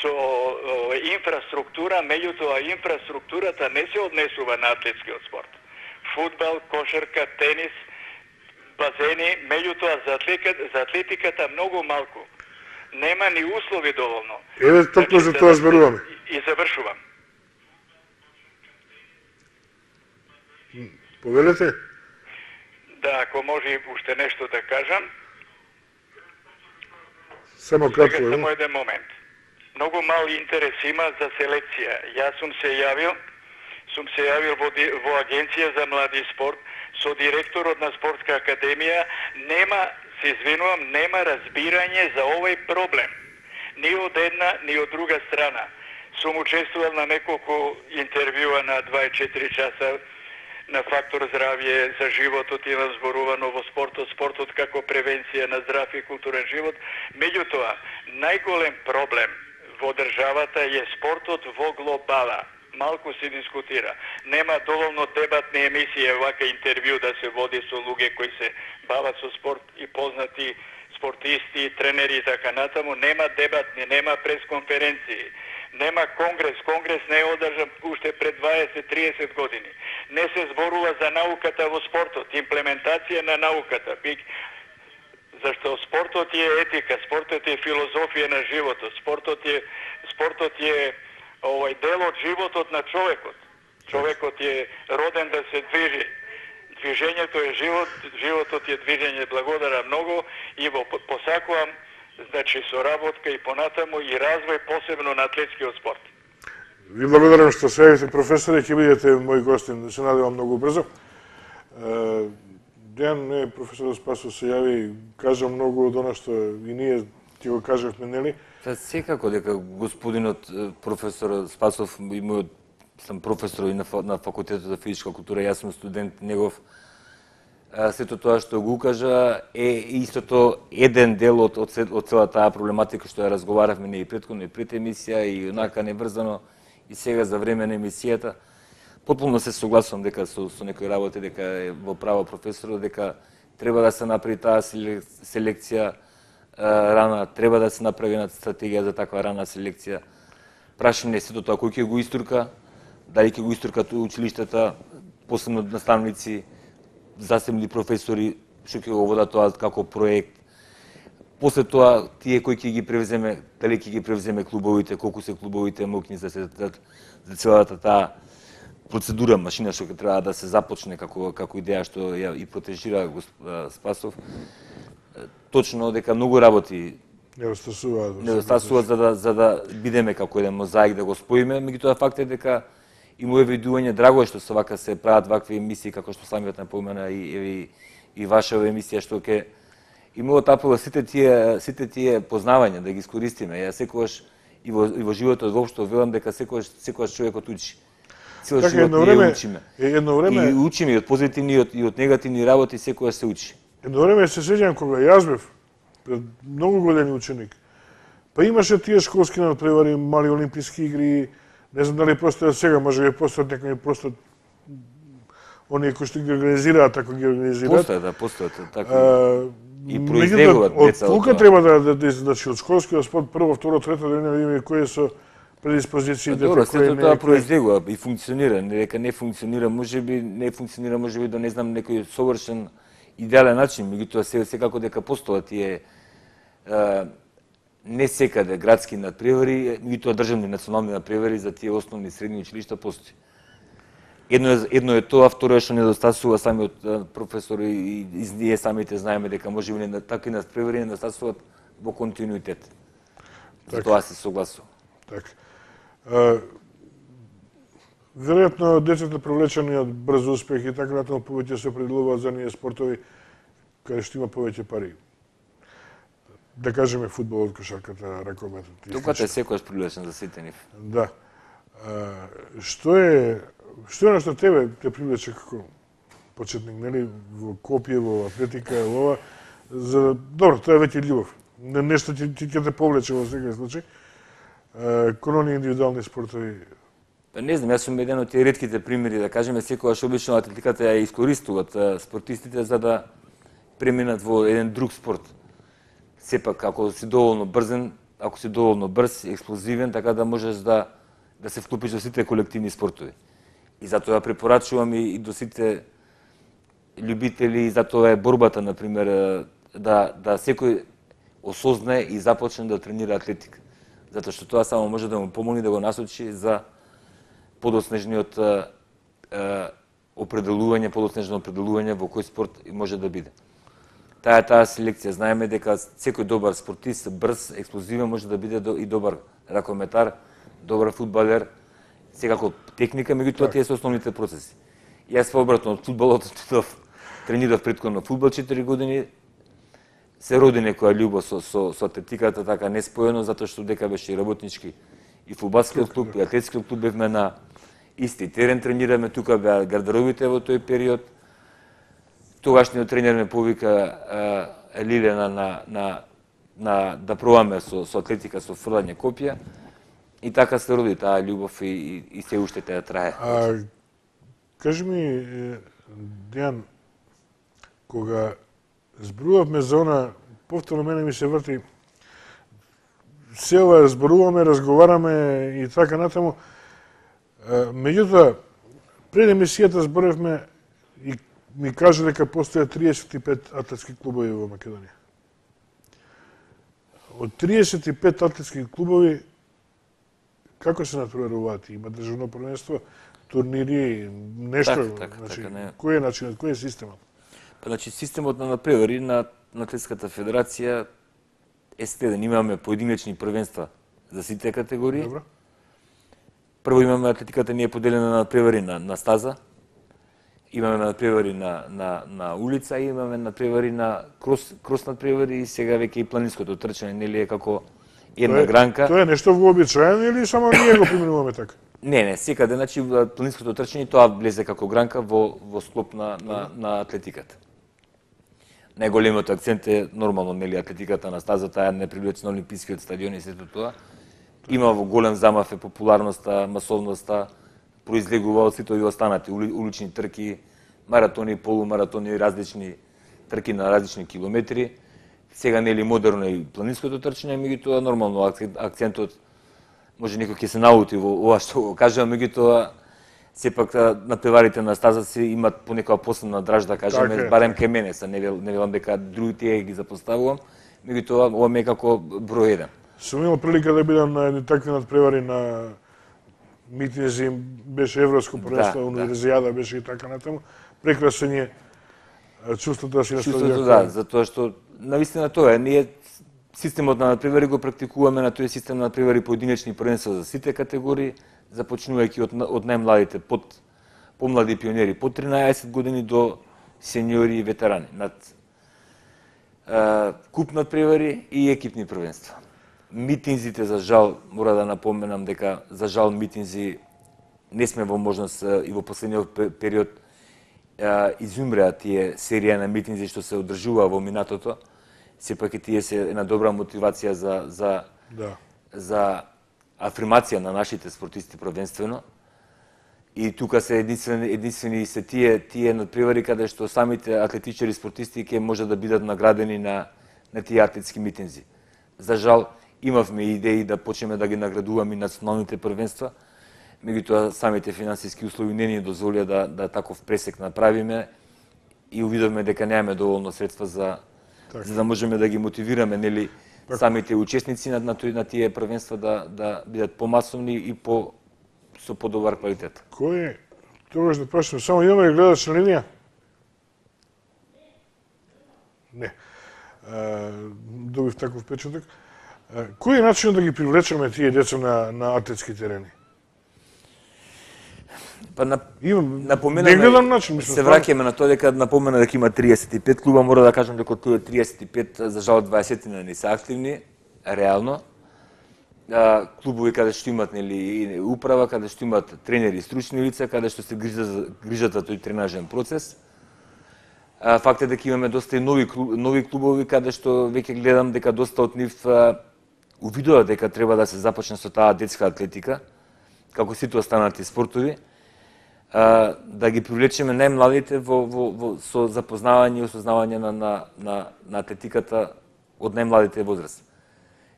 со о, инфраструктура, меѓутоа инфраструктурата не се однесува на атлетскиот спорт. Фудбал, кошарка, тенис, базени, меѓутоа за, атлетиката, за атлетиката многу малку. Нема ни услови доволно. Еве токму за тоа зборуваме. И, завршувам. Повелете? Да, ако може уште нешто да кажам. Само кратко. Само еден момент многу мал интерес има за селекција. Јас сум се јавил, сум се јавил во, во агенција за млади спорт со директорот на спортска академија, нема, се извинувам, нема разбирање за овој проблем. Ни од една, ни од друга страна. Сум учествувал на неколку интервјуа на 24 часа на фактор здравје за животот и разборувано во спортот, спортот како превенција на здрав и културен живот. Меѓутоа, најголем проблем во државата е спортот во глобала. Малку се дискутира. Нема доволно дебатни емисии, вака интервју да се води со луѓе кои се бават со спорт и познати спортисти, тренери и така натаму. Нема дебатни, нема пресконференции. Нема конгрес. Конгрес не е одржан уште пред 20-30 години. Не се зборува за науката во спортот, имплементација на науката зашто спортот е етика, спортот е филозофија на животот, спортот е спортот е овој дел од животот на човекот. Човекот е роден да се движи. Движењето е живот, животот е движење. Благодара многу и во посакувам значи соработка и понатаму и развој посебно на атлетскиот спорт. Ви благодарам што се јавите професоре, ќе бидете мој гостин, се надевам многу брзо. Дејан не професор Спасов се јави кажа многу од она што и ние ти го кажавме, нели? Та секако дека господинот професор Спасов и мојот сам професор и на, на факултетот за физичка култура, јас сум студент негов. Сето тоа што го кажа е истото еден дел од, од, од целата таа проблематика што ја разговаравме не и предходно и пред емисија и онака неврзано и сега за време на емисијата Потполно се согласувам дека со, со некои работи дека е во право професорот дека треба да се направи таа селекција рана, треба да се направи една стратегија за таква рана селекција. Прашање е сето тоа кој ќе го истурка, дали ќе го истуркат училиштата, посебно наставници, засебни професори, што ќе го водат тоа како проект. После тоа, тие кои ќе ги превземе, дали ќе ги превземе клубовите, колку се клубовите мокни за, за, за целата таа процедура, машина што ќе треба да се започне како, како идеја што ја и протежира Спасов, точно дека многу работи недостасуваат. Недостасуваат за да за да бидеме како еден мозаик да го споиме, меѓутоа факт е дека и моје видување драго е што се вака се прават вакви емисии како што самиот напомена и и, и вашава емисија што ќе и мојот апел сите тие сите тие познавања да ги искористиме. Ја секогаш и во, и во животот воопшто велам дека секогаш секогаш човекот учи. Цел така, живот едно време, учиме. Едно време и учиме и од позитивни и од, и од негативни работи секогаш се учи. Едно време се сеќавам кога јас бев пред многу години ученик. Па имаше тие школски надпревари, мали олимписки игри, не знам дали постојат сега, може би постојат некои просто оние кои што ги организираат, така ги организираат. Постојат, да, постојат, така. И произведуваат деца. Од фука треба да, да, да, значи, од школскиот спорт, прво, второ, трето, да видиме кои се предиспозиции да Добро, сето тоа произведува и функционира, не дека не функционира, можеби не функционира можеби да не знам некој совршен идеален начин, меѓутоа се секако дека постојат тие е, не секаде градски надпревари, меѓутоа државни национални надпревари за тие основни средни училишта постои. Едно е, едно е тоа, второ е што недостасува самиот професор и, и ние самите знаеме дека може би не, такви надпревари недостасуваат во континуитет. За тоа се согласувам. Така. Веројатно децата привлечени од брз успех и така натаму повеќе се определуваат за ние спортови каде што има повеќе пари. Да кажеме фудбалот, кошарката, ракометот. Тука е секојаш привлечен за сите нив. Да. А, што е што е што тебе те привлече како почетник, нели, во копие, во атлетика, во ова, за добро, тоа е веќе љубов. Нешто ќе ќе те повлече во секој случај кон оние индивидуални спортови Па не знам, јас сум еден од тие ретките примери, да кажеме, секогаш обично атлетиката ја искористуваат спортистите за да преминат во еден друг спорт. Сепак, ако си доволно брзен, ако си доволно брз, експлозивен, така да можеш да, да се вклупиш во сите колективни спортови. И затоа препорачувам и, и до сите љубители, и затоа е борбата, например, да, да секој осознае и започне да тренира атлетика. Затоа што тоа само може да му помогне да го насочи за подоснежниот определување, подоснежно определување во кој спорт може да биде. Таа таа селекција знаеме дека секој добар спортист, брз, експлозивен може да биде и добар ракометар, добар фудбалер, секако техника, меѓутоа тие се основните процеси. Јас во обратно од фудбалот тренирав предходно фудбал 4 години, се роди некоја љубов со, со, со атлетиката, така неспоено, затоа што дека беше и работнички и фудбалскиот клуб, и атлетскиот клуб бевме на исти терен тренираме, тука беа гардеробите во тој период. Тогашниот тренер ме повика Лилена на, на, на, да пробаме со, со атлетика, со фрлање копија. И така се роди таа љубов и, и, и се уште таа трае. А, кажи ми, Дејан, кога зборувавме за она, повторно мене ми се врти, се ова зборуваме, разговараме и така натаму, Меѓутоа, пред емисијата зборевме и ми кажа дека постојат 35 атлетски клубови во Македонија. Од 35 атлетски клубови, како се натпреваруваат? Има државно првенство, турнири, нешто, така, така, значи, така, не. кој е начинот, кој е системот? Значи, системот на надпревари на, на Атлетската федерација е следен. Имаме поединечни првенства за сите категории. Добро Прво имаме атлетиката ние поделена на превари на, на стаза, имаме на превари на, на, на улица имаме на превари на крос, крос превари и сега веќе и планинското трчање, нели е како една тоа е, гранка. Тоа е нешто вообичаено или само ние го применуваме така? Не, не, секаде, значи планинското трчање тоа влезе како гранка во, во склоп на, на, на атлетиката. Најголемиот акцент е нормално нели атлетиката на стазата, таа не на олимпискиот стадион и сето тоа има во голем замав е популарноста, масовноста, произлегува од сите овие останати улични трки, маратони, полумаратони, различни трки на различни километри. сега нели модерно и планинското трчање, меѓутоа нормално акцентот може некој ќе се наути во ова што го кажам, меѓутоа сепак натпеварите на стаза си имат понекоја посебна драж да кажеме, Така барем кај мене, са не, вел, не велам дека другите ги запоставувам, меѓутоа ова ме е како број еден. Сум имал прилика да бидам на едни такви надпревари на митинзи, беше Европско првенство, Да, да. универзијада беше и така натаму. Прекрасен е чувството да си Чувството настави да, затоа што навистина тоа е, ние системот на надпревари го практикуваме на тој систем на надпревари поединечни првенства за сите категории, започнувајќи од, од најмладите под помлади пионери под 13 години до сениори и ветерани над е, куп надпревари и екипни првенства. Митинзите за жал мора да напоменам дека за жал митинзи не сме во можност и во последниот период изумреа тие серија на митинзи што се одржува во минатото. Сепак и тие се една добра мотивација за за Да. за афирмација на нашите спортисти првенствено. И тука се единствени, единствени се тие тие надпревари каде што самите атлетичари и спортисти ќе може да бидат наградени на на тие атлетски митинзи. За жал имавме идеи да почнеме да ги наградуваме и националните првенства, меѓутоа самите финансиски услови не ни дозволија да да таков пресек направиме и увидовме дека немаме доволно средства за Така. за да можеме да ги мотивираме нели самите учесници на на, на тие првенства да да бидат помасовни и по со подобар квалитет. Кој? Тогаш да прашам, само имаме гледаш на линија? Не. А, добив таков печаток. А, кој е начинот да ги привлечеме тие деца на, на атлетски терени? Па на Имам, напоменаме не гледам начин, мислам. се враќаме на тоа дека напомена дека има 35 клуба, мора да кажам дека тие 35 за жал 20 не се активни реално. А, клубови каде што имат нели управа, каде што имат тренери и стручни лица, каде што се грижат за грижат за тој тренажен процес. А, факт е дека имаме доста и нови нови клубови каде што веќе гледам дека доста од нив увидува дека треба да се започне со таа детска атлетика, како сите останати спортови, а, да ги привлечеме најмладите во, во, во, со запознавање и осознавање на, на, на, на атлетиката од најмладите возраст.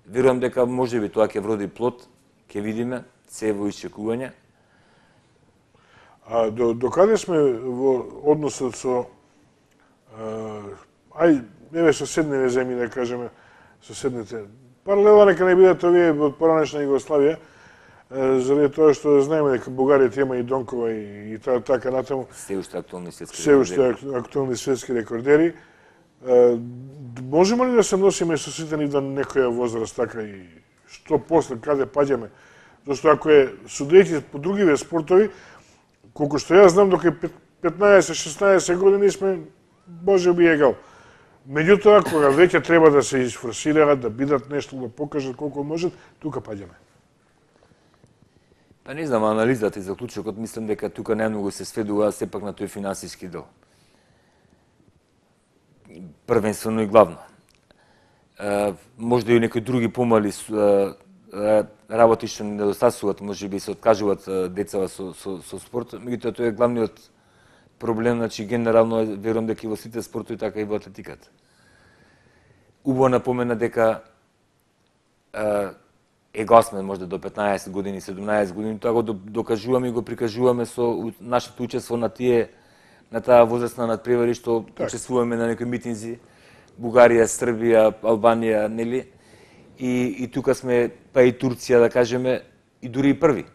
Верувам дека може би тоа ќе вроди плод, ќе видиме, се во исчекување. А до, до каде сме во односот со а, ај еве соседниве земји да кажеме соседните паралела нека не бидат овие од поранешна Југославија заради тоа што знаеме дека Бугарија има и Донкова и, и та, така натаму Се уште актуални светски се уште ак- актуални светски рекордери Е, можеме ли да се носиме со сите ни до некоја возраст така и што после каде паѓаме зашто ако е судејќи по другиве спортови колку што јас знам дека 15-16 години сме Боже би егал. Меѓутоа, кога веќе треба да се изфорсираат, да бидат нешто, да покажат колку можат, тука паѓаме. Па не знам, анализата и заклучокот, мислам дека тука најмногу се сведува сепак на тој финансиски дел. Првенствено и главно. Е, можда и некои други помали е, е, работи што недостасуваат, може би се откажуваат е, децава со, со, со спорт, меѓутоа тоа е главниот проблем, значи генерално верувам дека и во сите спортови, така и во атлетиката. Убаво напомена дека е, его сме можда до 15 години, 17 години, тоа го до- докажуваме и го прикажуваме со нашето учество на тие на таа возрастна надпревари што Така. учествуваме на некои митинзи, Бугарија, Србија, Албанија, нели? И, и тука сме, па и Турција, да кажеме, и дури и први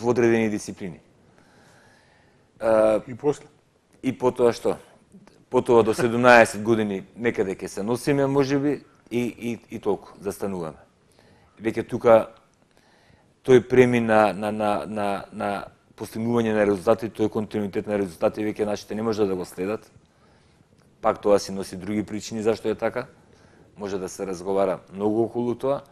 во одредени дисциплини. А, И после. И потоа што? Потоа до 17 години некаде ќе се носиме, можеби, и, и, и толку, застануваме. Веќе тука тој преми на, на, на, на, на постигнување на резултати, тој континуитет на резултати, веќе нашите не може да го следат. Пак тоа си носи други причини зашто е така. Може да се разговара многу околу тоа.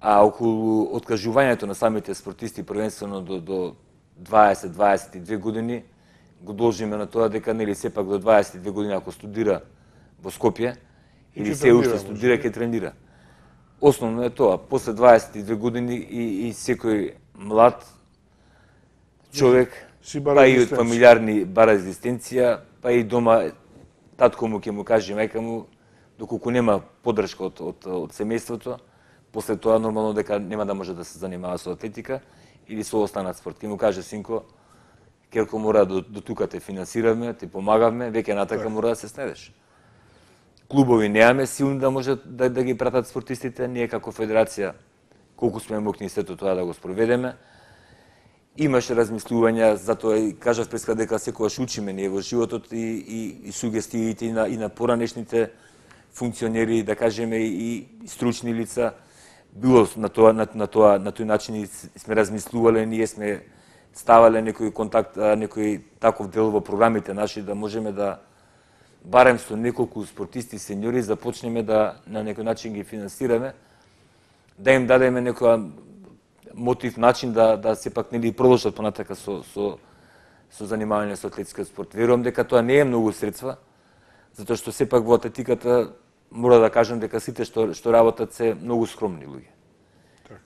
А околу откажувањето на самите спортисти првенствено до, до 20-22 години, го должиме на тоа дека нели сепак до 22 години ако студира во Скопје или се уште студира ќе тренира. Основно е тоа, после 22 години и, и секој млад човек, Си па и од фамилиарни бара екзистенција, па и дома татко му ќе му каже мајка му доколку нема поддршка од, од, од семејството, после тоа нормално дека нема да може да се занимава со атлетика или со останат спорт. Ке му каже синко, Керко мора до, до тука те финансираме, те помагавме, веќе натака Така. мора да се снедеш. Клубови неаме силни да може да, да ги пратат спортистите, ние како федерација колку сме мокни сето тоа да го спроведеме. Имаше размислувања, затоа и кажав преска дека секогаш учиме ние во животот и, и, и сугестиите и на, и на поранешните функционери, да кажеме и, и стручни лица. Било на тоа на, на тоа на тој начин и сме размислувале, ние сме ставале некој контакт, некој таков дел во програмите наши да можеме да барем со неколку спортисти сеньори започнеме да на некој начин ги финансираме, да им дадеме некоја мотив начин да да сепак нели продолжат понатака со со со занимавање со атлетски спорт. Верувам дека тоа не е многу средства, затоа што сепак во атлетиката мора да кажам дека сите што што работат се многу скромни луѓе.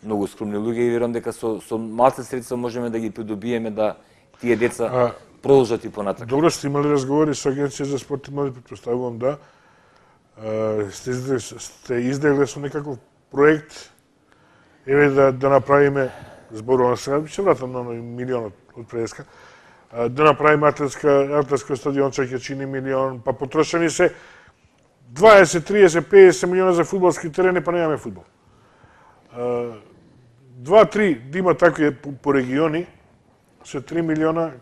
Многу скромни луѓе и верувам дека со со малце средства можеме да ги придобиеме да тие деца А, продолжат и понатака. Добро сте имали разговори со Агенција за спорт и млади, претпоставувам да. А, Сте, сте изделе со некаков проект, еве да, да направиме, зборувам сега, ќе вратам на оној милионот од преска, да направиме атлетска, атлетско стадионче ќе чини милион, па потрошени се 20, 30, 50 милиона за фудбалски терени, па немаме фудбал. Два, три, да има такви по, по региони, се 3 милиона,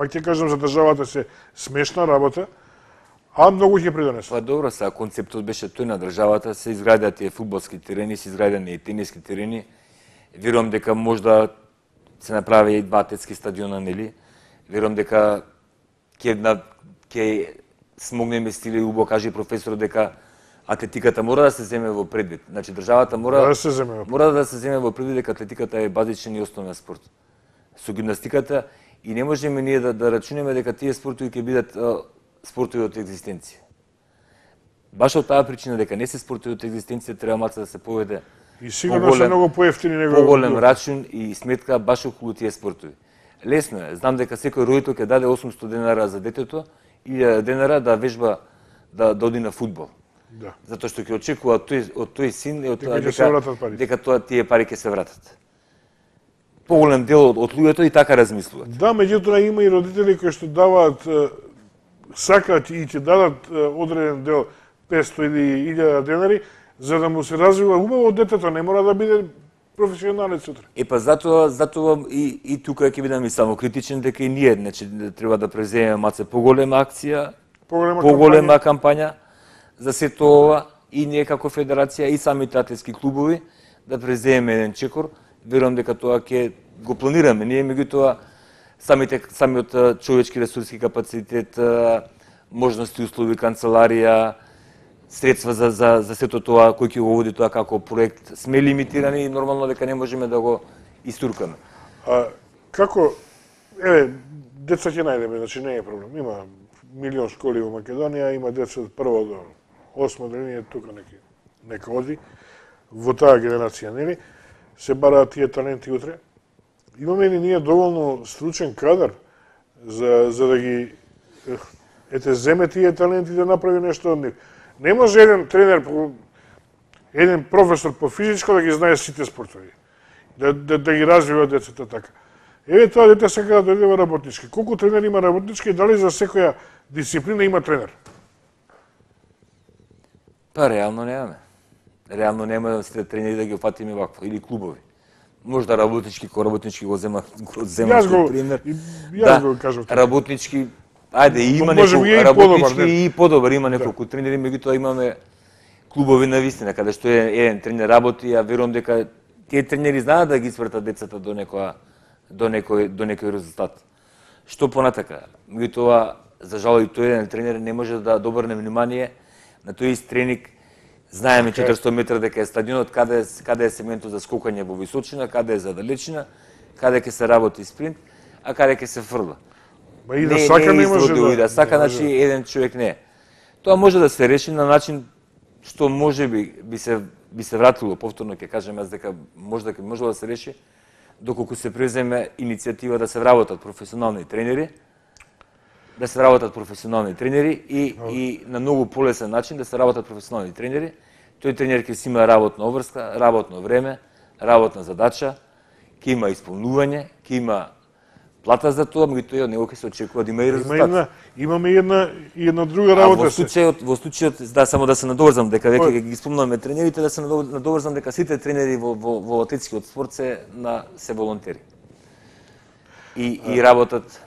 пак ќе кажам за државата се смешна работа, а многу ќе придонесе. Па добро, сега концептот беше тој на државата, се изградија тие фудбалски терени, се изградени и тениски терени. Верувам дека можда се направи и два тетски стадиона, нели? Верувам дека ќе на ќе смогнеме стиле убаво кажи професорот дека атлетиката мора да се земе во предвид. Значи државата мора Да се земе мора да се земе во предвид дека атлетиката е базичен и основен спорт. Со гимнастиката и не можеме ние да, да рачунеме дека тие спортови ќе бидат а, спортови од екзистенција. Баш од таа причина дека не се спортови од екзистенција треба малце да се поведе И сигурно се поголем- многу поевтини него. поголем рачун и сметка баш околу тие спортови. Лесно е. Знам дека секој родител ќе даде 800 денара за детето и 1000 денара да вежба да, да оди на фудбал. Да. Затоа што ќе очекува од тој од тој син и од Дека се дека тоа тие пари ќе се вратат. Поголем дел од, од луѓето и така размислуваат. Да, меѓутоа има и родители кои што даваат сакаат и ќе дадат одреден дел 500 или 1000 денари за да му се развива убаво детето, не мора да биде професионалец утре. Е па затоа затоа и и тука ќе бидам и само критичен дека и ние значи треба да преземеме маце поголема акција, Поголема, поголема кампања. кампања за сето ова и ние како федерација и самите атлетски клубови да преземеме еден чекор. Верувам дека тоа ќе го планираме. Ние меѓутоа самите самиот човечки ресурски капацитет, можности, услови, канцеларија, средства за, за, за сето тоа кој ќе го води тоа како проект сме лимитирани и нормално дека не можеме да го истуркаме. А како еве деца ќе најдеме, значи не е проблем. Има милион школи во Македонија, има деца од прво до осмо деление тука неки нека оди во таа генерација, нели? Се бараат тие таленти утре. Имаме ли ние доволно стручен кадар за за да ги ете земе тие таленти да направи нешто од нив. Не може еден тренер еден професор по физичко да ги знае сите спортови да, да, да ги развива децата така. Еве тоа дете сака да дојде во работнички. Колку тренер има работнички и дали за секоја дисциплина има тренер? Па реално немаме. Реално нема да сите тренери да ги опатиме вакво или клубови. Можда работнички, кој работнички го зема го зема Јас го, пример. и- јас го кажав. така. Работнички Ајде, има Може неколку и работнички не? и подобар, има неколку тренери, меѓутоа имаме клубови на вистина, каде што е еден тренер работи, ја верувам дека тие тренери знаат да ги свртат децата до некоја до некој до некој резултат. Што понатака? Меѓутоа, за жал и тој еден тренер не може да добрне внимание на тој ист тренинг Знаеме Така е. 400 метра дека е стадионот, каде е, каде е сегментот за скокање во височина, каде е за далечина, каде ќе се работи спринт, а каде ќе се фрла. Ба и да сака не може изводливо и да. да сака, не може. значи еден човек не е. Тоа може да се реши на начин што може би би се би се вратило повторно ќе кажем јас дека можда ќе може да се реши доколку се преземе иницијатива да се вработат професионални тренери да се работат професионални тренери и, и на многу полесен начин да се работат професионални тренери. Тој тренер ќе си има работна обврска, работно време, работна задача, ќе има исполнување, ќе има плата за тоа, меѓутоа од него ќе се очекува да има и резултат. Има една, имаме една и една друга А работа. во се. случајот, во случајот да само да се надоврзам дека веќе ги спомнаваме тренерите, да се надов- надоврзам дека сите тренери во во, во атлетскиот спорт се на се волонтери. И и работат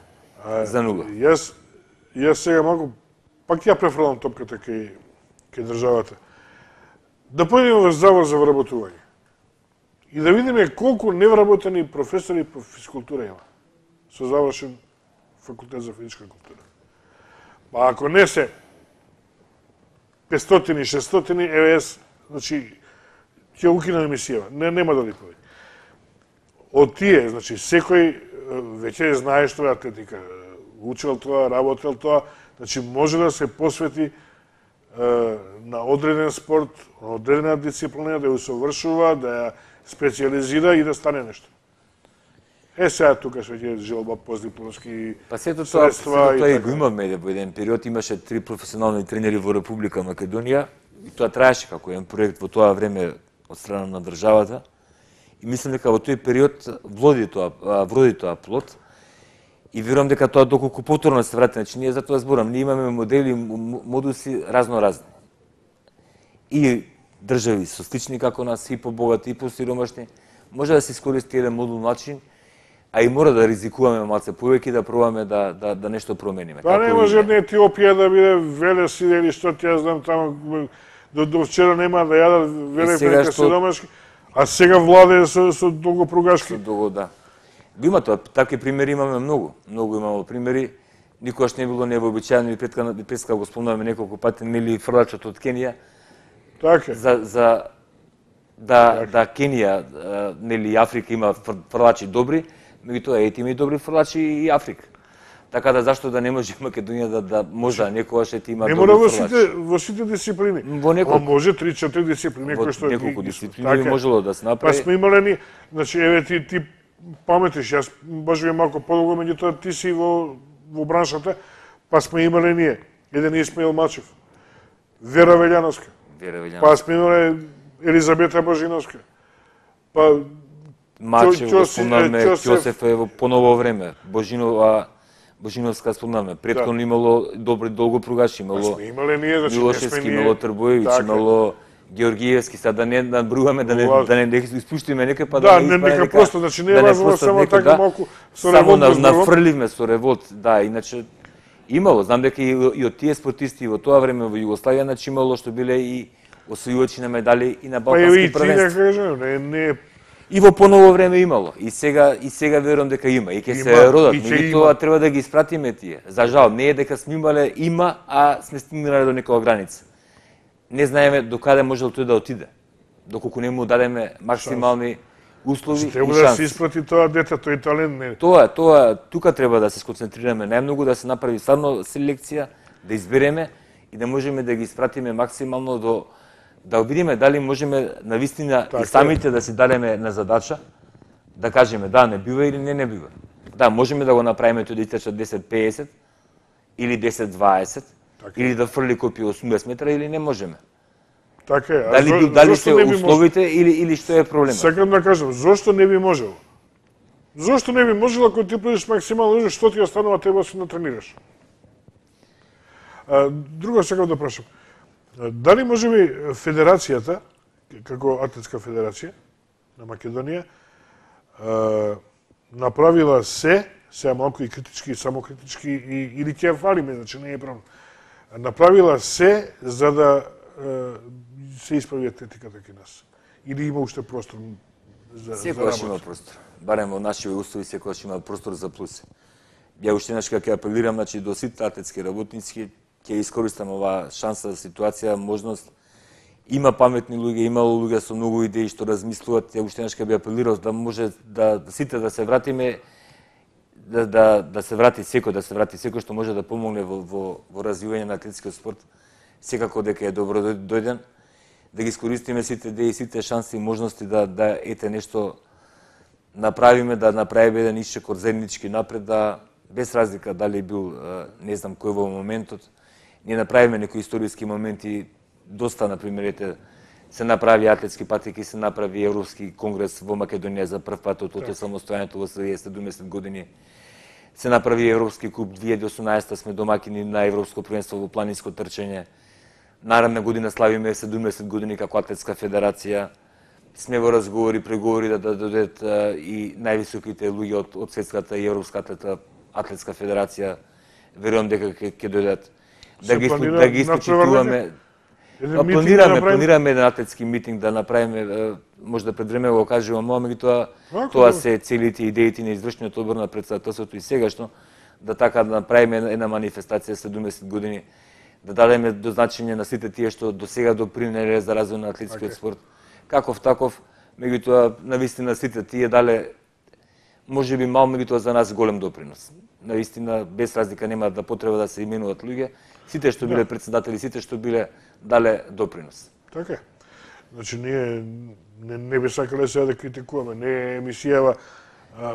за нула. Јас јас сега малку пак ја префрлам топката кај кај државата. Да појдеме во завод за вработување. И да видиме колку невработени професори по физкултура има. Со завршен факултет за физичка култура. Па ако не се 500 600 ЕВС, значи ќе укинам емисијава. Не нема да ли повеќе. Од тие, значи секој веќе знае што е атлетика, учел тоа, работел тоа, значи може да се посвети е, на одреден спорт, на одредена дисциплина, да ја усовршува, да ја специализира и да стане нешто. Е, сега тука што ќе желба постдипломски Па сето тоа, сето тоа и така. го имаме во еден период, имаше три професионални тренери во Република Македонија и тоа траеше како еден проект во тоа време од страна на државата. И мислам дека во тој период вроди тоа, вроди тоа плод. И верувам дека тоа доколку повторно се врати, значи ние за тоа зборам, ние имаме модели, модуси разно разни. И држави со слични како нас, и побогати, и посиромашни, може да се искористи еден модул начин, а и мора да ризикуваме малце повеќе да пробаме да, да, да нешто промениме. Па не може една Етиопија да биде велес или што ти ја знам таму до, до вчера нема да јадат веле дека што- сиромашки, а сега владе со со долгопругашки. Дуго, да. Го има тоа, такви примери имаме многу. Многу имamo примери. Никогаш не било невообичаено и претка, и претка го спомнаваме неколку пати, нели фрлачот од Кенија, Така. за, за да, да Кенија, нели Африка има фр- фрлачи добри, меѓутоа ете има и добри фрлачи и Африка. Така да зашто да не може Македонија да, да можда некогаш ете има Не мора во сите во сите дисциплини. Во неколку. А може 3-4 дисциплини Во кои што неколку ги- ги- дисциплини така можело да се Па направи. сме имале ни, значи еве ти ти паметиш, јас може би малку подолго, меѓутоа ти си во во браншата, па сме имале ние еден Исмаил Мачев, Вера Велјановска, Вера Велјановска. па сме имале Елизабета Божиновска, па Мачев го спомнаме. Ќосев е во поново време. Божинова Божиновска спомнаме. Претходно имало добри долго пругачи, па имало имале ние, значи Милошевски, ние. имало Така е. имало Георгиевски, сега да не набруваме, да не, да не, да ги испуштиме некој, па Да, да, не, не нека просто, значи не е да важно просто само така да, малку со Само револт на, да зборувам. нафрливме со револт, да, иначе имало, знам дека и, и од тие спортисти во тоа време во Југославија, значи имало што биле и освојувачи на медали и на Па еве балкански и ти да првенства. кажам, не, не е И во поново време имало. И сега и сега верувам дека има. И ќе се родат. и има. треба да ги испратиме тие. За жал не е дека сме имале има, а сме стигнале до некоја граница. Не знаеме до каде можел тој да отиде. Доколку не му дадеме максимални услови Треба и да се шанси. испрати тоа дете, тој талент не. Тоа, тоа, тука треба да се сконцентрираме најмногу, да се направи стварно селекција, да избереме и да можеме да ги испратиме максимално до да видиме дали можеме на вистина Така и самите да си дадеме на задача да кажеме да не бива или не не бива. Да, можеме да го направиме тој да итече 10-50 или 10-20 Така или да фрли копи 80 метра или не можеме. Така е. А Дали зо- дали се не условите или или што е проблемот? Сакам да кажам, зошто не би можел? Зошто не би можел ако ти бидеш максимално што ти останува треба да се натренираш? А, друго сакам да прашам. Дали може би федерацијата, како атлетска федерација на Македонија, а, направила се, сега малку и критички, само критички, и, или ќе фалиме, значи не е проблем. Направила се за да се исправи атлетиката кај нас. Или има уште простор за, за Секогаш има работа? простор. Барем во нашите услови секогаш има простор за плюс. Ја уште еднаш ќе апелирам значи до сите атлетски работници ќе искористам оваа шанса ситуација, можност. Има паметни луѓе, имало луѓе со многу идеи што размислуваат. Ја уште еднаш ќе би апелирал да може да сите да се вратиме да, да, да се врати секој, да се врати секој што може да помогне во, во, во развивање на атлетскиот спорт. Секако дека е добро дојден, да ги искористиме сите идеи, сите шанси и можности да, да ете нешто направиме, да направиме еден исчекор заеднички напред, да, без разлика дали бил не знам кој во моментот, ние направиме некои историски моменти, доста на примерите се направи атлетски патеки, се направи Европски конгрес во Македонија за прв пат од од самостојањето во 70 години. Се направи Европски куп 2018 сме домакини на Европско првенство во планинско трчање. Наредна година славиме 70 години како атлетска федерација. Сме во разговори, преговори да, да додет и највисоките луѓе од, од светската и европска атлета, атлетска федерација. Верувам дека ќе дојдат да ги, да ги испочитуваме Па планираме, планираме еден атлетски митинг да направиме, може да пред време го кажувам, ама меѓутоа тоа се целите идеите на извршниот одбор на председателството и сегашно да така да направиме една манифестација 70 години, да дадеме до значење на сите тие што до сега допринеле за развој на атлетскиот okay. спорт. Каков таков, меѓутоа навистина сите тие дале може би мал меѓутоа за нас голем допринос. Наистина без разлика нема да потреба да се именуваат луѓе, сите што биле да. председатели, сите што биле дале допринос. Така Значи, ние не, не би сакале сега да критикуваме. Не е емисијава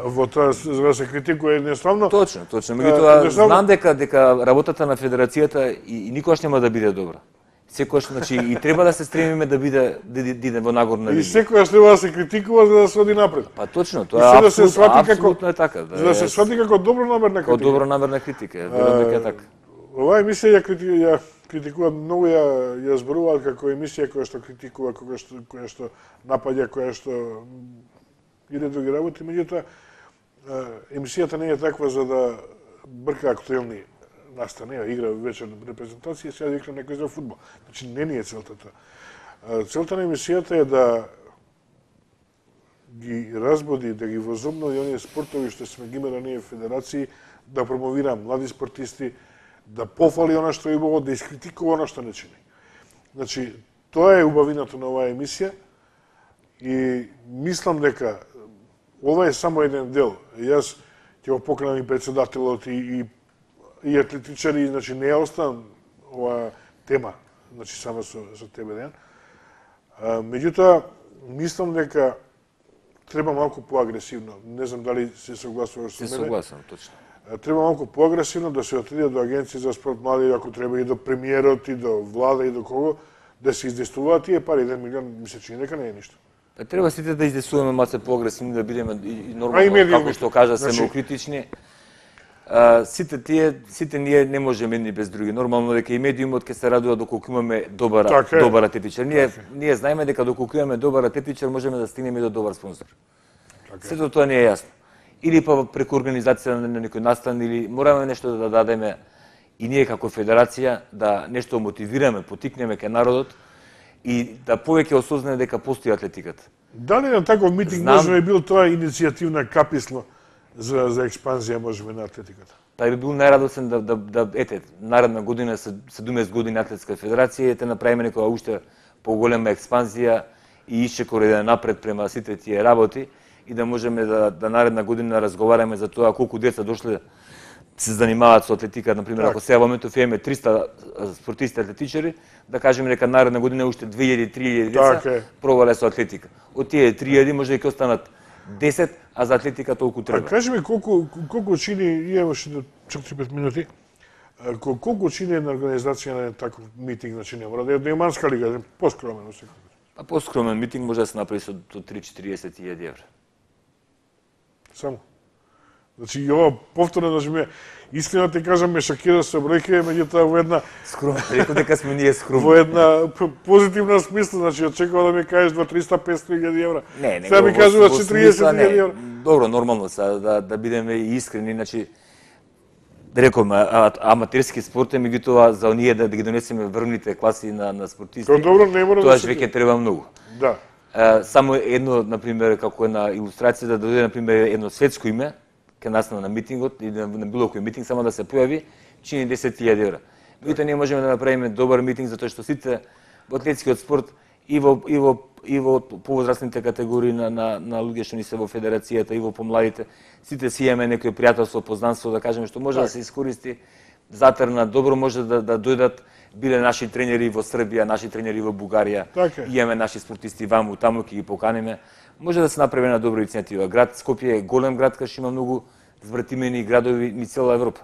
во тоа за да се критикува едноставно. Точно, точно. Меѓутоа, едноставно... знам дека дека работата на федерацијата и, и никош нема да биде добра. Секојаш, значи, и треба да се стремиме да биде да, да во нагорна линија. И секојаш треба да се критикува за да се оди напред. Па точно, тоа е да се свати како е така, да, за да се свати како добронамерна критика. Како добронамерна критика, дека е така. Оваа емисија ја, крити, ја критикуваат многу ја ја зборуваат како емисија која што критикува, која што која што напаѓа, која што иде други работи, меѓутоа емисијата не е таква за да брка актуелни настане. игра вечер репрезентација, сега викам некој за фудбал. Значи не ни е целта тоа. Целта на емисијата е да ги разбуди, да ги возобнови оние спортови што сме ги имали ние федерации, да промовира млади спортисти, да пофали она што е убаво, да искритикува она што не чини. Значи, тоа е убавината на оваа емисија и мислам дека ова е само еден дел. Јас ќе го поканам и председателот и, и, и атлетичари, значи не ја оставам оваа тема, значи само со, со тебе ден. А, меѓутоа, мислам дека треба малку поагресивно. Не знам дали се согласуваш со мене. Се согласам, точно треба малку поагресивно да се отиде до агенција за спорт млади, ако треба и до премиерот и до влада и до кого, да се издействуваат тие пари, 1 милион, ми се чини дека не е ништо. Треба сите да издействуваме маце поагресивни, да бидеме и нормално, и како што кажа, значи... критични. А, сите тие, сите ние не можеме едни без други. Нормално дека и медиумот ќе се радува доколку имаме добар така добар атлетичар. Ние така ние знаеме дека доколку имаме добар атлетичар можеме да стигнеме до добар спонзор. Така Сето тоа не е јасно или па преку организација на некој настан или мораме нешто да дадеме и ние како федерација да нешто мотивираме, потикнеме кај народот и да повеќе осознае дека постои атлетиката. Дали на таков митинг Знам... може би бил тоа иницијативна каписло за за експанзија можеби на атлетиката? Па би бил најрадосен да, да, да ете, наредна година 17 години атлетска федерација ете направиме некоја уште поголема експанзија и ише кореде напред према сите тие работи и да можеме да, да наредна година разговараме за тоа колку деца дошле се занимаваат со атлетика, на пример, ако сега во моментов имаме 300 спортисти атлетичари, да кажеме дека наредна година уште 2000-3000 деца okay. пробале со атлетика. Од тие 3000 може да ќе останат 10, а за атлетика толку треба. А кажи ми колку колку чини имаме уште 4-5 минути. Колку чини една организација на таков митинг, значи не мора да е Деманска лига, поскромен, А поскромен митинг може да се направи со 3-40 евра. Само. Значи, и ова повторно, значи, ме, искрено ти кажам, ме шокира со бројке, меѓутоа во една... Скромно, реко дека сме ние скромни. Во една позитивна смисла, значи, очекува да ми кажеш 200-500 евра. Не, не, Сега ми кажува 40 евра. Добро, нормално са, да, да бидеме искрени, значи, да рекоме, аматерски спорт е, меѓутоа, за оние да, да ги донесеме врвните класи на, на спортисти, Тоа добро, не мора тоа да веќе треба многу. Да само едно, на пример, како една илустрација да дојде на пример едно светско име кај нас на митингот или на, било кој митинг само да се појави, чини 10.000 евра. Меѓутоа ние можеме да направиме добар митинг затоа што сите во атлетскиот спорт и во и во и во повозрастните категории на, на, на луѓе што ни се во федерацијата и во помладите, сите си имаме некој пријателство, познанство, да кажеме што може да се искористи затерна, добро може да, да дојдат биле наши тренери во Србија, наши тренери во Бугарија, така. имаме наши спортисти ваму, таму ќе ги поканеме. Може да се направи една добра иницијатива. Град Скопје е голем град што има многу звртимени градови ни цела Европа.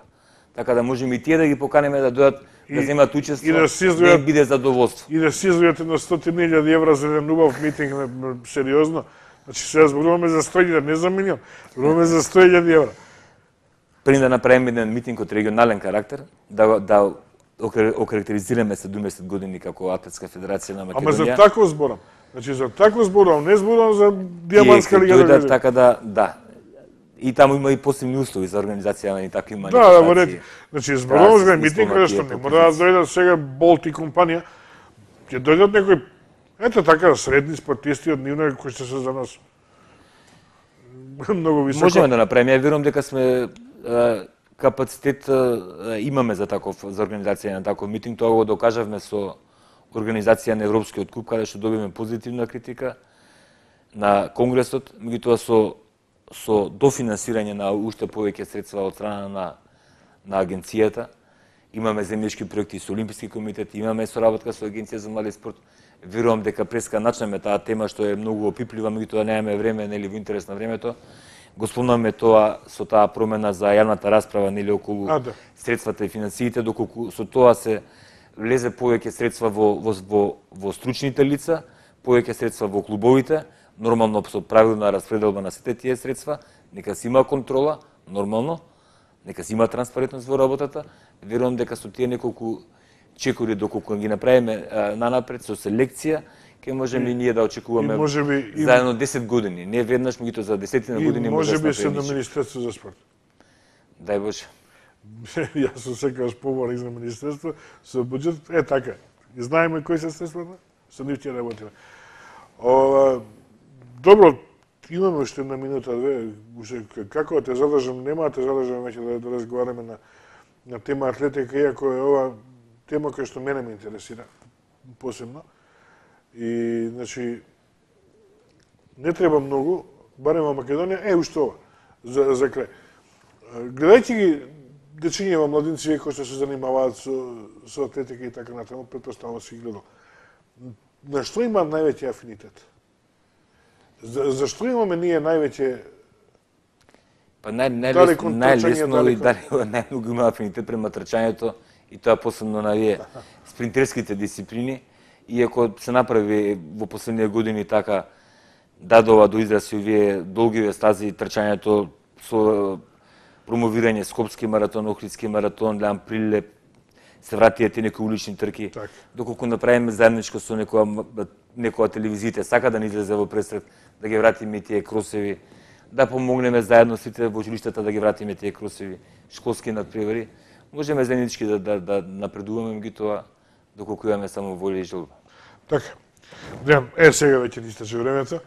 Така да можеме и тие да ги поканеме да дојдат да земат учество, и да да, се да издвојат- им биде задоволство. И да се издвојате на 100.000 евра за еден убав митинг, сериозно. Значи сега зборуваме за 100.000, не за милион. Зборуваме за 100.000 евра. Пред да направиме еден митинг од регионален карактер, да да окарактеризираме 70 години како Атлетска федерација на Ама Македонија. за тако зборам. Значи за тако зборам, не зборам за ќе лига. да кажем. така да, да. И таму има и посебни услови за организација на такви Да, манифестации. да, во ред. Значи, зборувам за се митинг, исполнат кај што не мора да дојдат сега Болт и компанија. Ќе дојдат некои, ето така, средни спортисти од нивна, кои што се за нас многу високо. Можеме да направиме. Ја верувам дека сме капацитет имаме за таков за организација на таков митинг. Тоа го докажавме со организација на Европскиот куп каде што добивме позитивна критика на конгресот, меѓутоа со со дофинансирање на уште повеќе средства од страна на на агенцијата. Имаме земјишки проекти со Олимписки комитет, имаме соработка со Агенција за млади спорт. Верувам дека преска начнеме таа тема што е многу опиплива, меѓутоа немаме време, нели во интерес на времето. Го спомнаме тоа со таа промена за јавната расправа нели околу А, да. средствата и финансиите, доколку со тоа се влезе повеќе средства во, во, во, во стручните лица, повеќе средства во клубовите, нормално со правилна распределба на сите тие средства, нека се има контрола, нормално, нека се има транспарентност во работата. Верувам дека со тие неколку чекори доколку ги направиме а, нанапред со селекција, ќе можеме и ние да очекуваме можеби- и- за едно 10 години, не веднаш, меѓутоа за десетина И години може да би се на. Министерство за спорт. Дај Боже. Јас сум секогаш поборник за Министерство, со буџет, е така. И знаеме кои се средствата, со нив ќе работиме. Ова, добро, имаме уште на минута две, уште како да те задржам, нема да те задржам веќе да, да разговараме на, на тема атлетика, иако е ова тема која што мене ме интересира посебно. И, значи, не треба многу, барем во Македонија, е, уште ова, за, за крај. Гледајќи ги дечиња младинци кои што се занимаваат со, со атлетика и така натаму, предпоставам си гледал. На што имаат највеќе афинитет? За, зашто имаме ние највеќе Па нај, најлесно, најлесно трчање, и дали најмногу има афинитет према трчањето и тоа посебно на вие спринтерските дисциплини, иако се направи во последните години така дадова до израз и овие долгиве стази трчањето со промовирање Скопски маратон, Охридски маратон, Лјан Прилеп, се вратија тие некои улични трки. Така. Доколку направиме заедничко со некоја некоја телевизиите сака да ни излезе во пресред, да ги вратиме тие кросеви, да помогнеме заедно сите во училиштата да ги вратиме тие кросеви, школски надпревари. Можеме заеднички да, да, да напредуваме, меѓутоа доколку имаме само волја и желба. Така. Дејан, е сега веќе ни истече времето.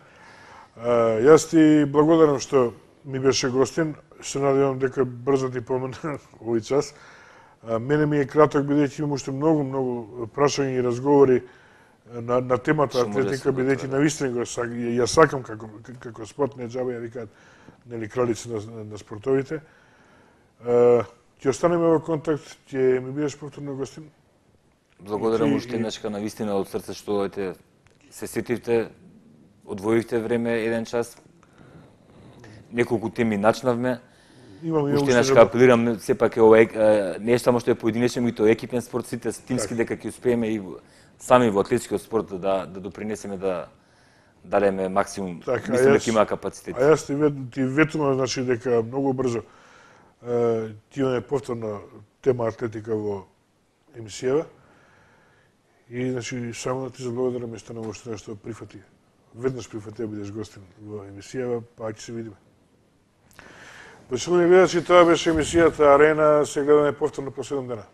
А, јас ти благодарам што ми беше гостин. Се надевам дека брзо ти помена овој час. А, мене ми е краток бидејќи имам уште многу многу прашања и разговори на, на темата да атлетика бидејќи готве, на вистина го сак, ја сакам како како спорт не џабе ја викаат нели кралици на, на, на спортовите. Ќе останеме во контакт, ќе ми бидеш повторно гостин. Благодарам И- уште и- еднашка на вистина од срце што ете се сетивте, одвоивте време еден час. Неколку теми начнавме. И Уште уште еднаш небо. апелирам сепак е ова е, не само што е поединечен, меѓутоа тоа екипен спорт, сите тимски дека ќе успееме и сами во атлетскиот спорт да да допринесеме да дадеме максимум. Така, Мислам дека има капацитет. А јас ти, вет, ти ветувам, значи, дека многу брзо е, ти имаме повторна тема атлетика во емисијава. И, значи, само да ти заблагодарам и станам што нешто прифати. Веднаш прифати да бидеш гостин во емисијава, па ќе се видиме. Почнуваме гледачи, значи, тоа беше емисијата Арена, се гледаме повторно по 7 дена.